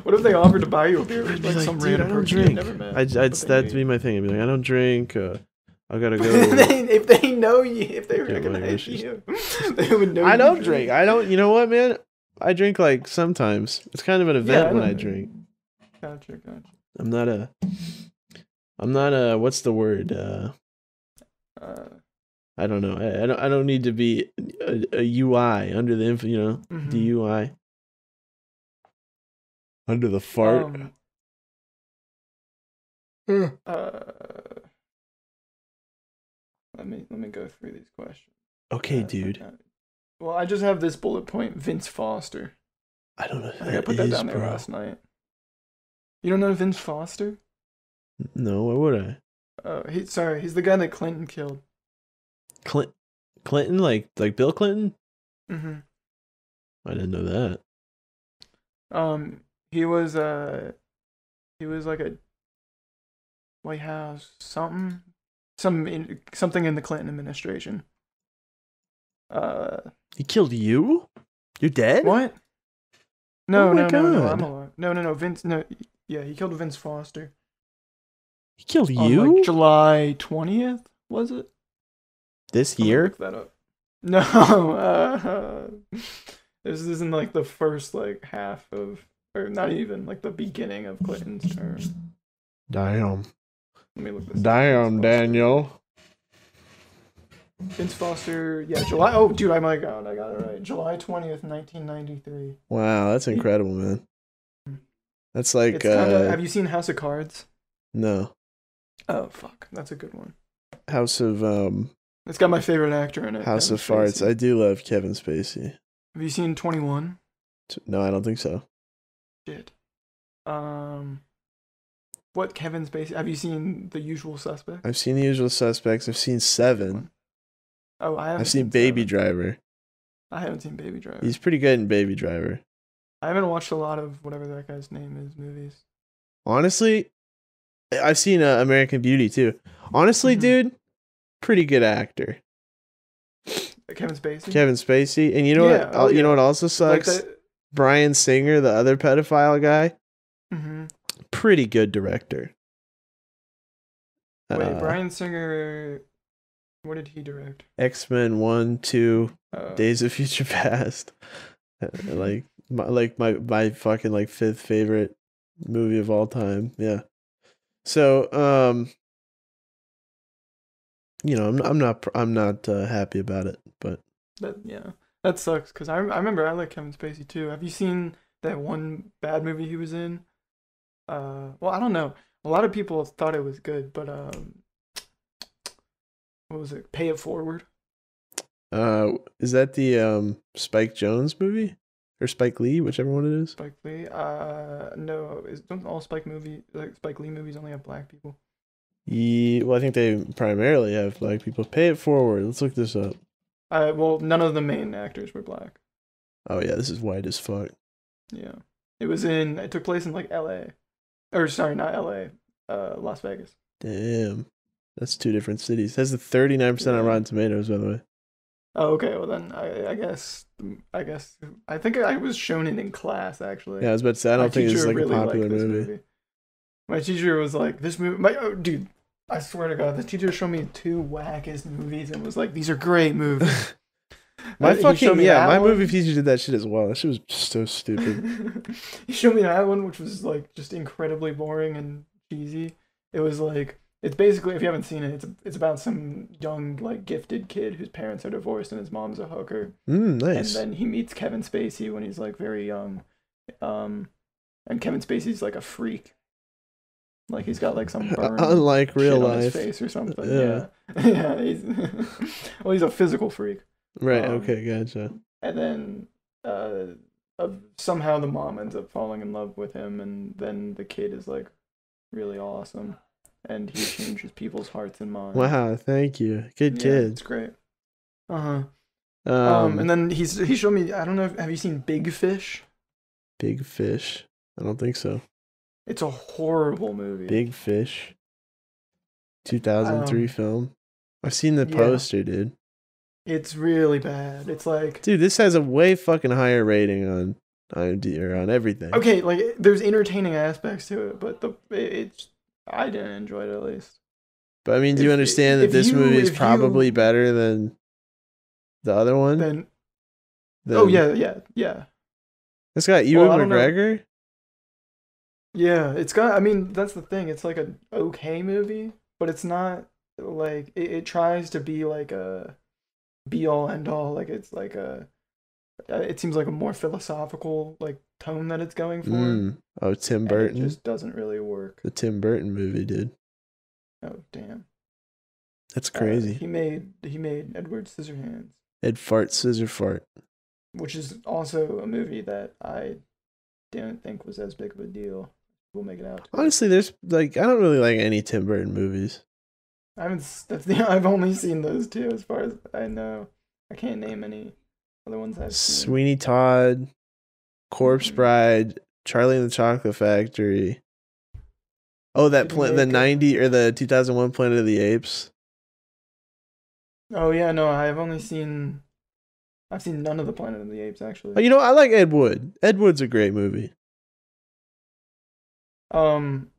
what if they offered to buy you a beer I'd with be like, like, some dude, I random don't person you've drink. never met? I'd, I'd that'd be my thing. I'd be like, I don't drink. Uh, I gotta go. they- if they know you, if they recognize you, they would know. I don't drink. I don't. You know what, man? I drink like sometimes. It's kind of an event Yeah, when know. I drink. Gotcha, gotcha. I'm not a. I'm not a. What's the word? Uh, Uh, I don't know. I, I don't. I don't need to be a, a UI under the inf. You know, mhm. DUI. Under the fart. Um, Uh. Let me let me go through these questions. okay, Uh, dude. uh, Well, I just have this bullet point: Vince Foster. I don't know. I think I put that is, down there bro. last night. You don't know Vince Foster? No, why would I? Oh, he sorry, he's the guy that Clinton killed. Clint, Clinton, like like Bill Clinton. Mm-hmm. I didn't know that. Um, he was uh, he was like a White House something, some in, something in the Clinton administration. Uh, He killed you. You're dead. what? No, Oh my no, no, no, I'm alive. No, no, no, Vince. No, yeah, he killed Vince Foster. He killed on, you like, July twentieth, was it? this I'm year. Look that up. No, uh, this isn't like the first like half of, or not even like the beginning of Clinton's term. Damn. Let me look this. Damn, Daniel. Vince Foster, yeah, July. Oh, dude, I my god, I got it right. July twentieth, nineteen ninety three. Wow, that's incredible, man. That's like It's kind of. uh Have you seen House of Cards? no Oh fuck, that's a good one. House of um It's got my favorite actor in it. House Kevin of Farts. Spacey. I do love Kevin Spacey. Have you seen Twenty One? No, I don't think so. Shit. Um, what Kevin's Spacey? Have you seen The Usual Suspect? I've seen The Usual Suspects. I've seen Seven. Oh, I haven't. I've seen Baby Seven. Driver. I haven't seen Baby Driver. He's pretty good in Baby Driver. I haven't watched a lot of whatever that guy's name is movies. Honestly, I've seen uh, American Beauty too. Honestly, Mhm. dude, pretty good actor. Kevin Spacey. Kevin Spacey, and you know Yeah, what? oh, you know what also like sucks? the, Bryan Singer, the other pedophile guy, Mhm. Pretty good director. Wait, Uh, Bryan Singer. What did he direct? X Men One, Two, Uh, Days of Future Past, Uh, like my like my my fucking like fifth favorite movie of all time. Yeah. So um, you know, I'm I'm not I'm not uh, happy about it, but That yeah, that sucks. Cause I I remember I like Kevin Spacey too. Have you seen that one bad movie he was in? Uh, well, I don't know. A lot of people thought it was good, but um, what was it? Pay It Forward. uh, is that the um Spike Jonze movie or Spike Lee, whichever one it is? Spike Lee. Uh, no, is don't all Spike movie like Spike Lee movies only have black people? Yeah, well, I think they primarily have black people. Pay it forward. Let's look this up. Uh, well, none of the main actors were black. Oh yeah, this is white as fuck. Yeah, it was in. It took place in like L.A. Or sorry, not L.A. Uh, Las Vegas. Damn, that's two different cities. It has a thirty nine percent on Rotten Tomatoes, by the way. Oh, okay. Well, then I, I guess I guess I think I was shown it in class actually. Yeah, I was about to say I don't think it's like really a popular this movie. My teacher was like, "This movie, my oh, dude." I swear to God, the teacher showed me two wackest movies and was like, "These are great movies." My Uh, fucking me yeah, my one. movie teacher did that shit as well. That shit was so stupid. he showed me that one, which was like just incredibly boring and cheesy. It was like it's basically if you haven't seen it, it's it's about some young like gifted kid whose parents are divorced and his mom's a hooker, Mm, nice. and then he meets Kevin Spacey when he's like very young, um, and Kevin Spacey's like a freak, Like he's got like some burn Unlike real on his life. face or something. Yeah. Yeah, yeah. he's well, he's a physical freak, Right. Um, okay. Gotcha. and then uh, uh, somehow the mom ends up falling in love with him, and then the kid is like really awesome, and he changes people's hearts and minds. Wow. Thank you. Good Yeah, kid. It's great. Uh huh. Um, Um, and then he's he showed me. I don't know. If, have you seen Big Fish? Big Fish. I don't think so. It's a horrible movie. Big Fish. 2003 Um, film. I've seen the yeah. poster, dude. It's really bad. It's like Dude, this has a way fucking higher rating on IMDb or on everything. okay, like there's entertaining aspects to it, but the it- it's I didn't enjoy it at least. But I mean, do you if- understand that this you- movie is probably you- better than the other one? Then Than- oh yeah, yeah, yeah, It's got Ewan don't. McGregor. yeah. It's got. I mean, that's the thing. It's like an okay movie, but it's not like it, it tries to be like a be all end all. Like it's like a. uh, It seems like a more philosophical like tone that it's going for. Mm. Oh, Tim Burton. It just doesn't really work. The Tim Burton movie, dude. Oh damn. That's Uh, crazy. he made he made Edward Scissorhands, Ed fart, scissor fart. which is also a movie that I didn't think was as big of a deal. We'll make it out. Honestly, there's like I don't really like any Tim Burton movies. I haven't. That's the, I've only seen those two, as far as I know. I can't name any other ones I've seen. Sweeney Todd, Corpse Mhm. Bride, Charlie and the Chocolate Factory. Oh, that Did pla- he the ninety or the two thousand one Planet of the Apes. Oh yeah, no, I've only seen. I've seen none of the Planet of the Apes actually. Oh, you know I like Ed Wood. Ed Wood's a great movie, Um,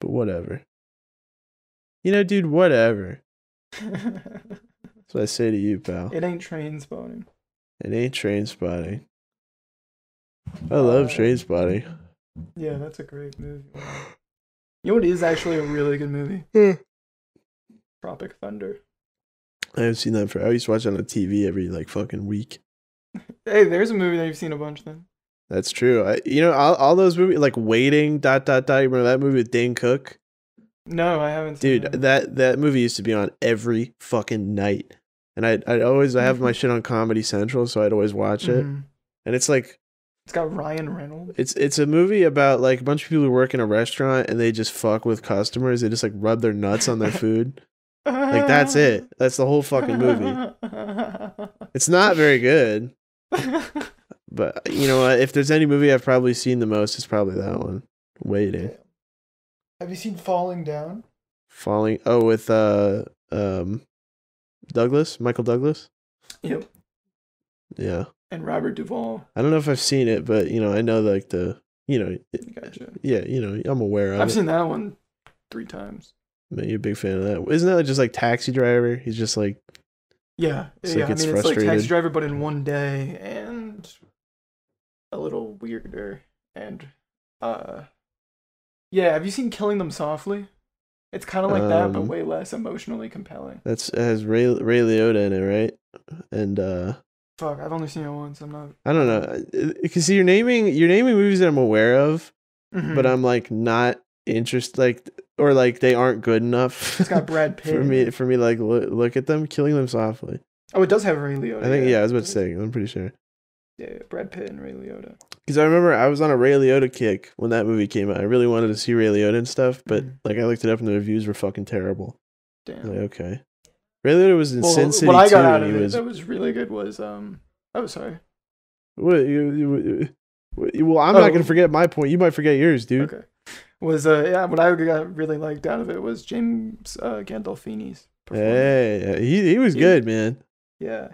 but whatever. You know, dude, whatever. That's what I say to you, pal. It ain't Trainspotting. It ain't Trainspotting. I love Uh, Trainspotting. Yeah, that's a great movie. You know what is actually a really good movie? Hmm. Tropic Thunder. I haven't seen that for. I used to watch it on the TV every like fucking week. Hey, there's a movie that you've seen a bunch then. That's true. I, you know, all, all those movies like Waiting. Dot dot dot. You remember that movie with Dane Cook? No, I haven't seen Dude, it. that that movie used to be on every fucking night, and I I always I have my shit on Comedy Central, so I'd always watch it. Mhm. And it's like It's got Ryan Reynolds. it's it's a movie about like a bunch of people who work in a restaurant and they just fuck with customers. They just like rub their nuts on their food. like that's it. That's the whole fucking movie. It's not very good, but you know what? If there's any movie I've probably seen the most, it's probably that one. Waiting, Have you seen Falling Down? falling. Oh, with uh um Douglas, Michael Douglas. Yep. Yeah. And Robert Duvall. I don't know if I've seen it, but you know, I know like the, you know, it- Gotcha. yeah, you know, I'm aware of it. I've it. seen that one three times. Man, you're a big fan of that. Isn't that just like Taxi Driver? He's just like, Yeah, yeah. like I mean, it's like Taxi. Driver, but in one day, and a little weirder. And uh, yeah. Have you seen Killing Them Softly? It's kind of like that, but Um, way less emotionally compelling. that's it has Ray Ray Liotta in it, right? And uh Fuck, I've only seen it once. I'm not. I don't know, because you're naming you're naming movies that I'm aware of, Mhm. but I'm like not interested, like or like they aren't good enough. It's got Brad Pitt. for me for me like look, look at them, killing them softly. Oh, it does have Ray Liotta. I think yeah, I was about to say. I'm pretty sure. Yeah, Brad Pitt and Ray Liotta. Because I remember I was on a Ray Liotta kick when that movie came out. I really wanted to see Ray Liotta and stuff, but Mhm. like I looked it up and the reviews were fucking terrible. Damn. Like, okay. Ray Liotta was in well, Sin City what I got too, out of it was that was really good was um. Oh, sorry. What, you, you- you- well, I'm not Oh. gonna forget my point. You might forget yours, dude. Okay. Was uh yeah, what I got really liked out of it was James uh, Gandolfini's performance. Hey, he he was He- good, man. Yeah,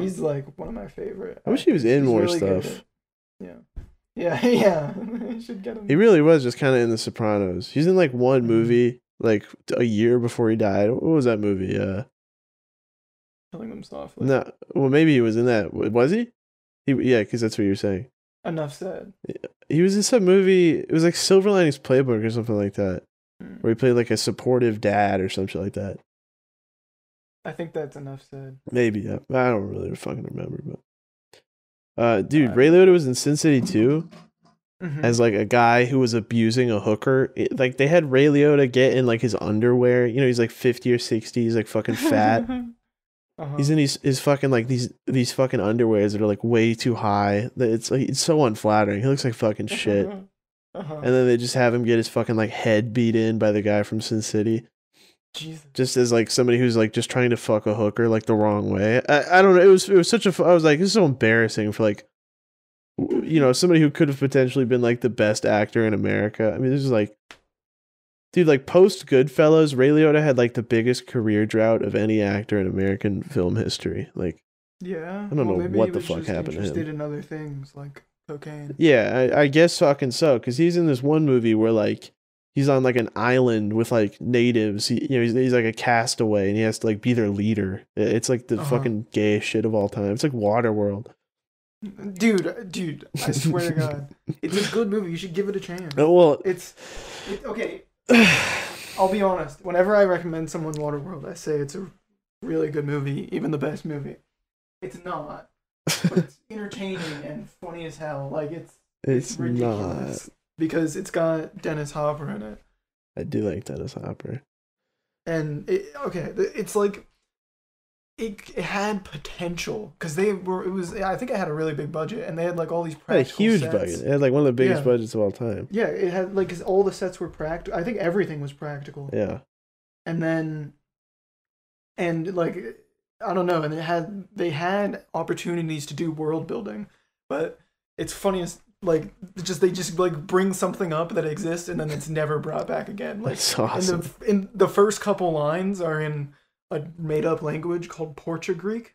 he's like one of my favorite. I wish he was in. He's more really stuff. at- Yeah, yeah, yeah. I should get him. He really was just kind of in The Sopranos. He's in like one Mhm. movie, like a year before he died. What was that movie? Uh, killing them softly. no, well, maybe he was in that. Was he? He yeah, because that's what you're saying. Enough said. He was in some movie. It was like Silver Linings Playbook or something like that, Hmm. where he played like a supportive dad or something like that. I think that's enough said. Maybe yeah. I don't really fucking remember, but uh, dude, Ray Liotta was in Sin City too. Mhm. as like a guy who was abusing a hooker. It- like they had Ray Liotta get in like his underwear. You know, he's like fifty or sixty. He's like fucking fat. Uh-huh. He's in his his fucking like these these fucking underwears that are like way too high. It's like it's so unflattering. He looks like fucking shit. Uh-huh. And then they just have him get his fucking like head beat in by the guy from Sin City, Jesus. just as like somebody who's like just trying to fuck a hooker like the wrong way. I, I don't know. It was it was such a. I was like, this is so embarrassing for like, you know, somebody who could have potentially been like the best actor in America. I mean, this is like, dude, like post Goodfellas, Ray Liotta had like the biggest career drought of any actor in American film history. Like, Yeah. I don't know what the fuck happened to him. In other things like cocaine. Yeah, I, I guess fucking so. Because he's in this one movie where like he's on like an island with like natives. He, you know, he's, he's like a castaway, and he has to like be their leader. It's like the Uh-huh. fucking gayest shit of all time. It's like Waterworld. Dude, dude, I swear to God, it's a good movie. You should give it a chance. Oh, well, It's it, okay. I'll be honest. Whenever I recommend someone Waterworld, I say it's a really good movie, even the best movie. It's not, but it's entertaining and funny as hell. Like it's it's not. ridiculous because it's got Dennis Hopper in it, I do like Dennis Hopper. and it, okay, it's like it, it had potential because they were. It was. I think it had a really big budget, and they had like all these It had a practical huge sets. budget. It had like one of the biggest Yeah. budgets of all time. Yeah, it had like cause all the sets were practical. I think everything was practical. Yeah. and then and like I don't know, and they had they had opportunities to do world building, but it's funniest like just they just like bring something up that exists and then it's never brought back again. Like That's awesome. in the in the first couple lines are in a made up language called Portuguese Greek,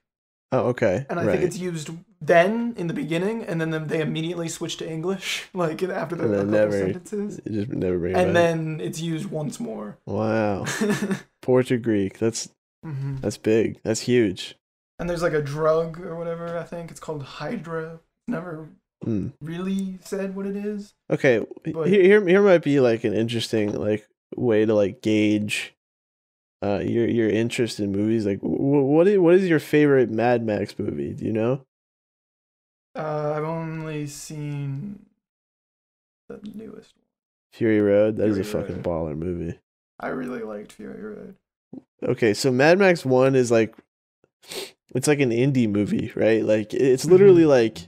oh, okay. and I right. think it's used then in the beginning, and then they immediately switch to English like after the And couple never- sentences, It just never bring it and then it's used once more. wow. Portuguese Greek. That's hmm that's big. That's huge. And there's like a drug or whatever, I think. It's called Hydra. Never Hmm. really said what it is. Okay, But- here, here might be like an interesting like way to like gauge uh your your interest in movies. Like, wh- what is what is your favorite Mad Max movie? Do you know? Uh, I've only seen the newest one. Fury Road. That is a fucking Road. baller movie. I really liked Fury Road. Okay, so Mad Max One is like, it's like an indie movie, right? Like it's literally like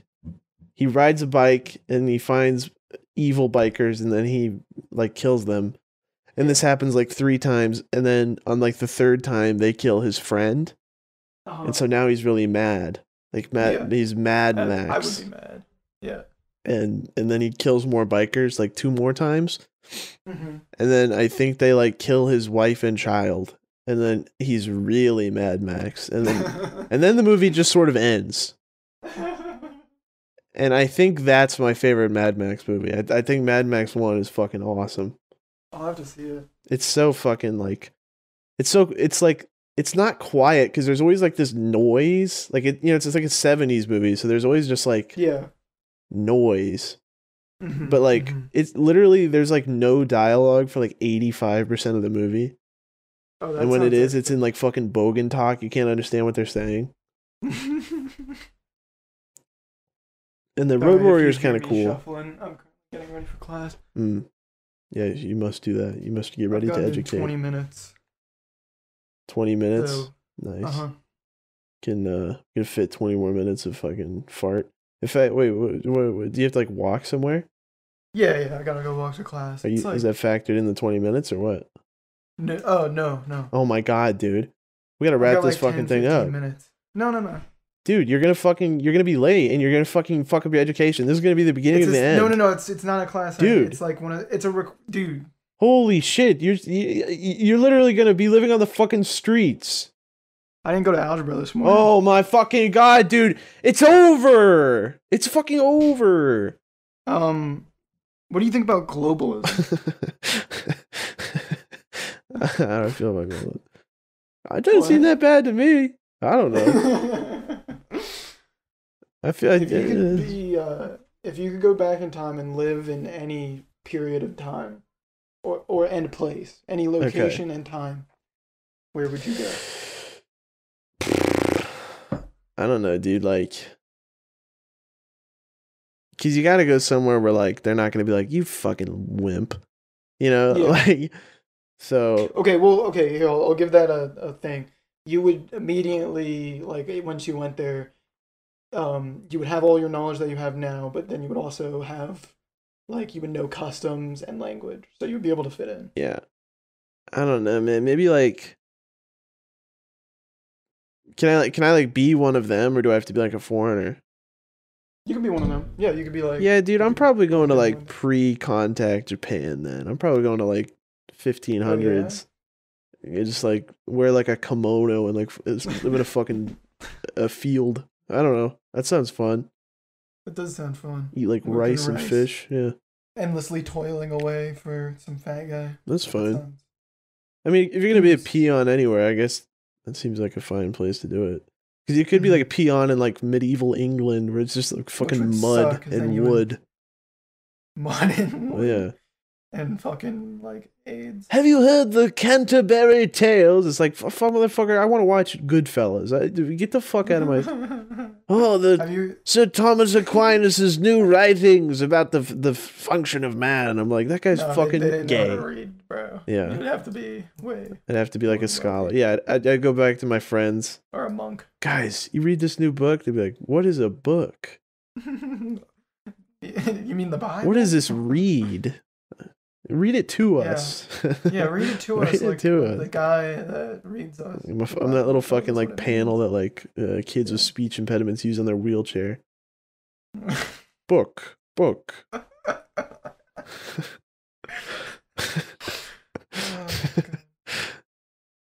he rides a bike and he finds evil bikers and then he like kills them. And this happens like three times, and then on like the third time they kill his friend. Uh-huh. and so now he's really mad. Like mad, Yeah. he's Mad I, I Max, would be mad. Yeah. and and then he kills more bikers like two more times, hmm and then I think they like kill his wife and child, and then he's really Mad Max, and then and then the movie just sort of ends. And I think that's my favorite Mad Max movie. I, I think Mad Max One is fucking awesome. I'll have to see it. It's so fucking like, it's so it's like it's not quiet because there's always like this noise. Like it, you know, it's like a '70s movie, so there's always just like Yeah. noise. Mhm, But like mhm. it's literally there's like no dialogue for like 85% of the movie. Oh, and when it is, is, it's in like fucking bogan talk. You can't understand what they're saying. And the Sorry Road Warrior is kind of cool. Shuffling. I'm getting ready for class. Mm. Yeah, you must do that. You must get ready to educate. 20 minutes. 20 minutes. So, nice. uh-huh. Can uh can fit 20 more minutes of fucking fart. In fact, wait, what, what, what, do you have to like walk somewhere? Yeah, yeah, I gotta go walk to class. You, like, is that factored in the 20 minutes or what? no, oh, no, no. Oh my god, dude. We gotta wrap got, this like, fucking 10, thing 15 up. Minutes. No, no, no. Dude, you're gonna fucking you're gonna be late and you're gonna fucking fuck up your education. This is gonna be the beginning It's of a- the end. No, no, no. It's it's not a class. Dude. it's like one of it's a rec- dude. Holy shit, you're you- you're literally gonna be living on the fucking streets. I didn't go to algebra this morning. Oh my fucking god, dude. It's over. It's fucking over. Um, what do you think about globalism? I don't feel about that. It doesn't seem that bad to me. I don't know. I feel like if you could be, uh, if you could go back in time and live in any period of time, or or and place, any location and time, where would you go? I don't know, dude. Like, because you got to go somewhere where like they're not going to be like you fucking wimp, you know, Yeah. like so. Okay, well, okay, here, I'll, I'll give that a, a thing. You would immediately, like, once you went there, um, you would have all your knowledge that you have now, but then you would also have, like, you would know customs and language, so you would be able to fit in. Yeah. I don't know, man. Maybe like Can I like can I like be one of them or do I have to be like a foreigner? You could be one of them. Yeah, you could be like. Yeah, dude, I'm probably going to like pre-contact Japan then. I'm probably going to like 1500s. You just like wear like a kimono and like it's- live in a fucking a field. I don't know. That sounds fun. That does sound fun. Eat like Working rice and rice. fish. Yeah, Endlessly toiling away for some fat guy. that's That fine. sounds- I mean, if you're gonna be a peon anywhere, I guess that seems like a fine place to do it. Because you could be Mhm. like a peon in like medieval England, where it's just like fucking mud suck, and would- wood. Mud and Oh, yeah. And fucking like AIDS. Have you heard the Canterbury Tales? It's like, fuck, motherfucker, I want to watch Goodfellas. I, get the fuck out of my. Oh, the you? Sir Thomas Aquinas's new writings about the the function of man. I'm like, that guy's No, fucking they how gay. read, bro. Yeah. You'd have to be way I'd have to be like a scholar. Yeah, I'd, I'd go back to my friends. or a monk. Guys, you read this new book? They'd be like, what is a book? you mean the Bible? What is this read? Read it to Yeah. us. Yeah, read it to Read us. it like to the us. guy that reads us. I'm, a I'm that little fucking like panel that like uh, kids with speech impediments use on their wheelchair. Book, book. Oh,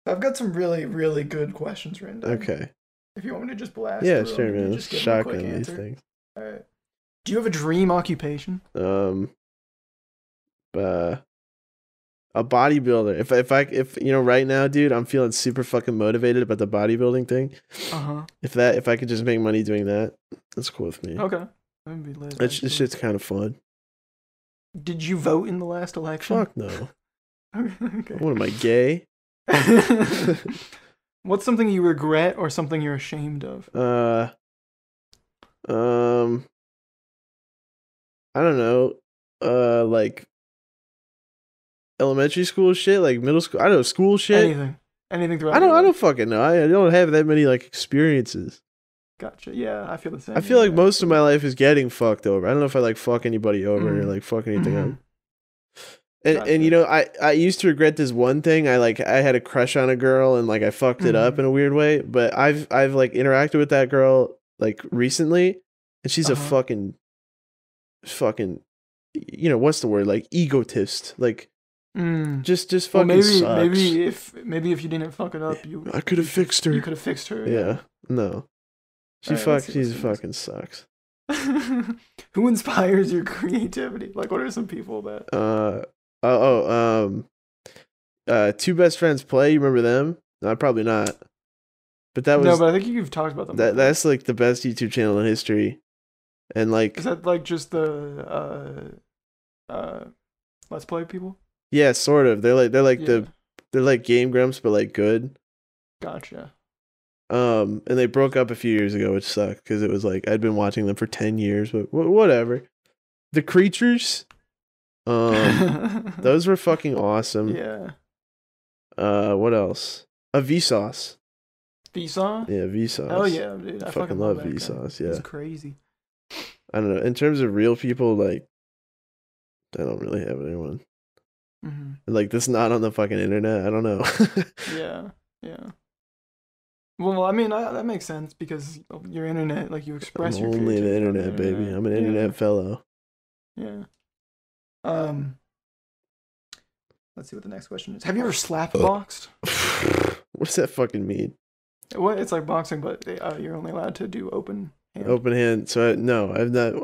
I've got some really, really good questions written down. okay. If you want me to just blast Yeah, sure, man. just give them a quick Shotgun these things. All right. Do you have a dream occupation? um uh a bodybuilder if if i if you know right now dude i'm feeling super fucking motivated about the bodybuilding thing Uh huh. if that if i could just make money doing that that's cool with me Okay. That'd be lit, this shit's kind of fun Did you vote in the last election? fuck no okay. what am i gay What's something you regret or something you're ashamed of? uh um i don't know uh like elementary school shit like middle school i don't know school shit Anything. Anything throughout i don't i don't fucking know I, I don't have that many like experiences Gotcha. Yeah, I feel the same. I feel like yeah. most of my life is getting fucked over. I don't know if I like fuck anybody over or Mhm. like fuck anything Mhm. up. And and you know, I I used to regret this one thing. I like I had a crush on a girl and like I fucked it up Mhm. in a weird way. But I've I've like interacted with that girl like recently, and she's a Uh-huh. fucking fucking you know what's the word like egotist like Mm. just just Well, fucking maybe sucks. maybe if maybe if you didn't fuck it up, you I could have fixed her. you could have fixed her. yeah, no, she Alright, fuck let's see, let's she's fucking sucks. Who inspires your creativity? Like, what are some people that? Uh oh, oh um uh two best friends play, you remember them? No, probably not. But that was no, but I think you've talked about them. that before. that's like the best YouTube channel in history. And like Is that like just the uh uh let's play people? Yeah, sort of. They're like they're like Yeah. the they're like Game Grumps but like good. Gotcha. Um and they broke up a few years ago, which sucked because it was like I'd been watching them for 10 years, but wh- whatever. The creatures um those were fucking awesome. yeah. Uh what else? A Vsauce. Vsauce? Yeah, Vsauce. Oh yeah, dude. I I fucking, fucking love, love. Vsauce, yeah. crazy. I don't know. In terms of real people, like I don't really have anyone. Hmm Like this not on the fucking internet. I don't know. Yeah, yeah. Well, I mean, I, that makes sense because your internet, like you I'm express your only the on internet, baby. I'm an Yeah, internet fellow. Yeah. Um. Let's see what the next question is. Have you ever slap Uh. boxed? What's that fucking mean? What? It's like boxing, but uh, you're only allowed to do open hand. Open hand. So I, no, I've not.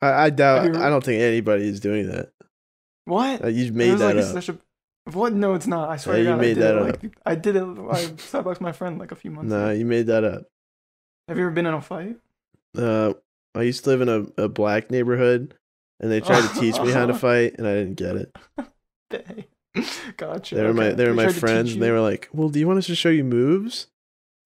I, I doubt. You- I don't think anybody is doing that. What? You made that like up. Such a, what? No, it's not. I swear Yeah, to you God, made I did that it, up. like, I did it. I slapboxed my friend like a few months Nah, ago. you made that up. Have you ever been in a fight? Uh, I used to live in a, a black neighborhood, and they tried to teach me how to fight, and I didn't get it. Gotcha. They were my they were my friends, and they were like, "Well, do you want us to show you moves?"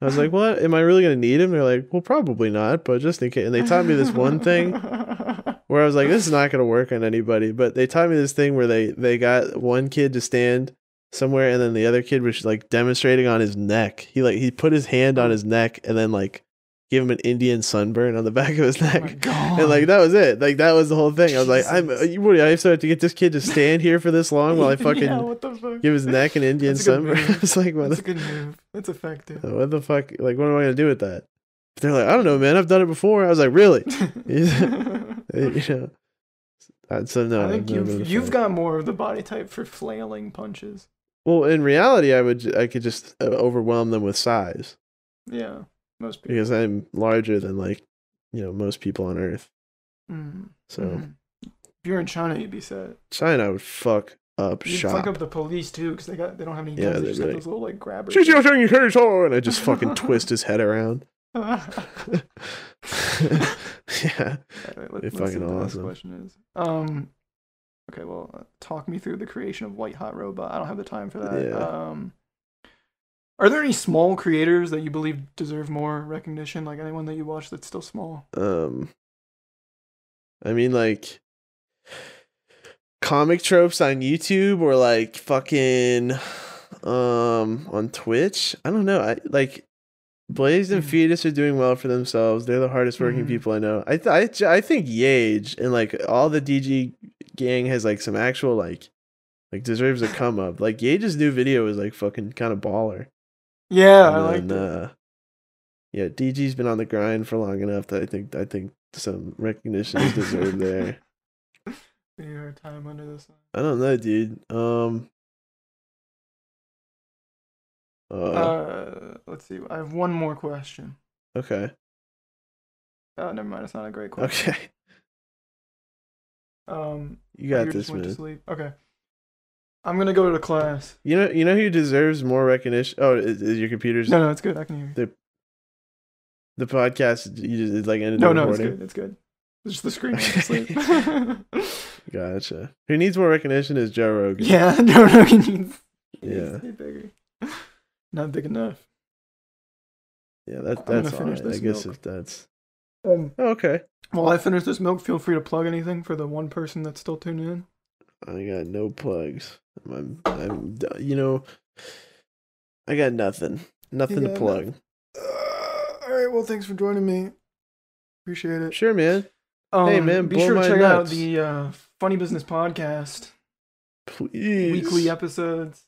I was like, "What? Am I really gonna need him?" They're like, "Well, probably not, but just in case." And they taught me this one thing where I was like, this is not gonna work on anybody. But they taught me this thing where they they got one kid to stand somewhere, and then the other kid was like demonstrating on his neck. He like he put his hand on oh. his neck, and then like gave him an Indian sunburn on the back of his Oh neck. god. and like that was it. Like that was the whole thing. I was like, I'm. Uh, you, what, I have to get this kid to stand here for this long while I fucking yeah, the fuck? give his neck an Indian sunburn. it's like, what That's a good move. That's effective. what the fuck? Like, what am I gonna do with that? They're like, I don't know, man. I've done it before. I was like, really? you know. Uh, So no, I think never been a you've you've got more of the body type for flailing punches. Well, in reality, I would. I could just uh, overwhelm them with size Yeah, most people. because I'm larger than like, you know, most people on Earth. Mm, So mhm. if you're in China, you'd be set. China would fuck up You'd shop. fuck up the police too, because they got they don't have any Yeah, guns. they they just got really- those little like grabbers. She's thing, here's all," and I just fucking twist his head around. Yeah. let, They're let's see fucking what the next awesome. question is. Um, okay, well, uh, talk me through the creation of White Hot Robot. I don't have the time for that. Yeah. Um, are there any small creators that you believe deserve more recognition? Like anyone that you watch that's still small? Um, I mean, like comic tropes on YouTube or like fucking um on Twitch. I don't know. I like Blaze and Mhm. Fetus are doing well for themselves. They're the hardest working Mhm. people I know. I th- I I think yeij and like all the DG gang has like some actual like like deserves a come up. Like yeij's new video is like fucking kind of baller. Yeah, And I like that. uh, yeah, DG's been on the grind for long enough that I think I think some recognition is deserved there. Your time under the sun. I don't know, dude. Um. Uh, Uh, let's see. I have one more question. okay. Oh, never mind. It's not a great question. Okay. Um, You got this, just went to man. sleep. Okay. I'm gonna go to the class. You know, you know who deserves more recognition. Oh, is, is your computer's No, no, it's good. I can hear you. the podcast? You just it's like ended No, the no, it's good. It's good. It's just the screen Okay. sleep. Gotcha. Who needs more recognition is Joe Rogan. yeah, no, no, he needs. Yeah. bigger. Not big enough. Yeah, that that's finish alright. I guess milk. if that's Um, oh, okay. while I finish this milk, feel free to plug anything for the one person that's still tuning in. I got no plugs. I'm, I'm, you know, I got nothing. Nothing to plug. Uh, all right. Well, thanks for joining me. Appreciate it. Sure, man. Um, Hey, man, be sure to check out the uh, Funny Business podcast Please. weekly episodes.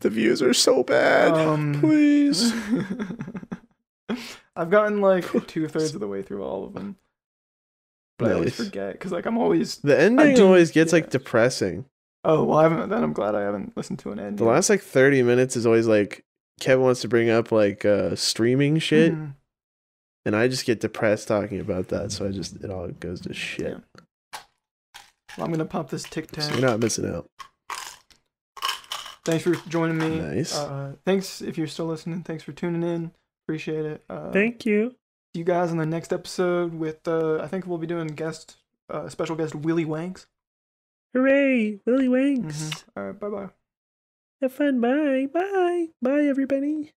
The views are so bad. Um, Please. I've gotten like two thirds of the way through all of them, but I always forget because like I'm always. The ending do- always gets yeah. like depressing. Oh well, I haven't. Then I'm glad I haven't listened to an end. The last like 30 minutes is always like Kevin wants to bring up like uh streaming shit, Mhm. and I just get depressed talking about that. So I just it all goes to shit. Well, I'm gonna pop this tic So you're not missing out. Thanks for joining me. Nice. Uh, thanks if you're still listening. Thanks for tuning in. Appreciate it. Uh, you. see you guys on the next episode with uh, I think we'll be doing guest uh, special guest Willie Wanks. Hooray, Willy Winks. Mhm. All right. Bye bye. Have fun. Bye. Bye. Bye, everybody.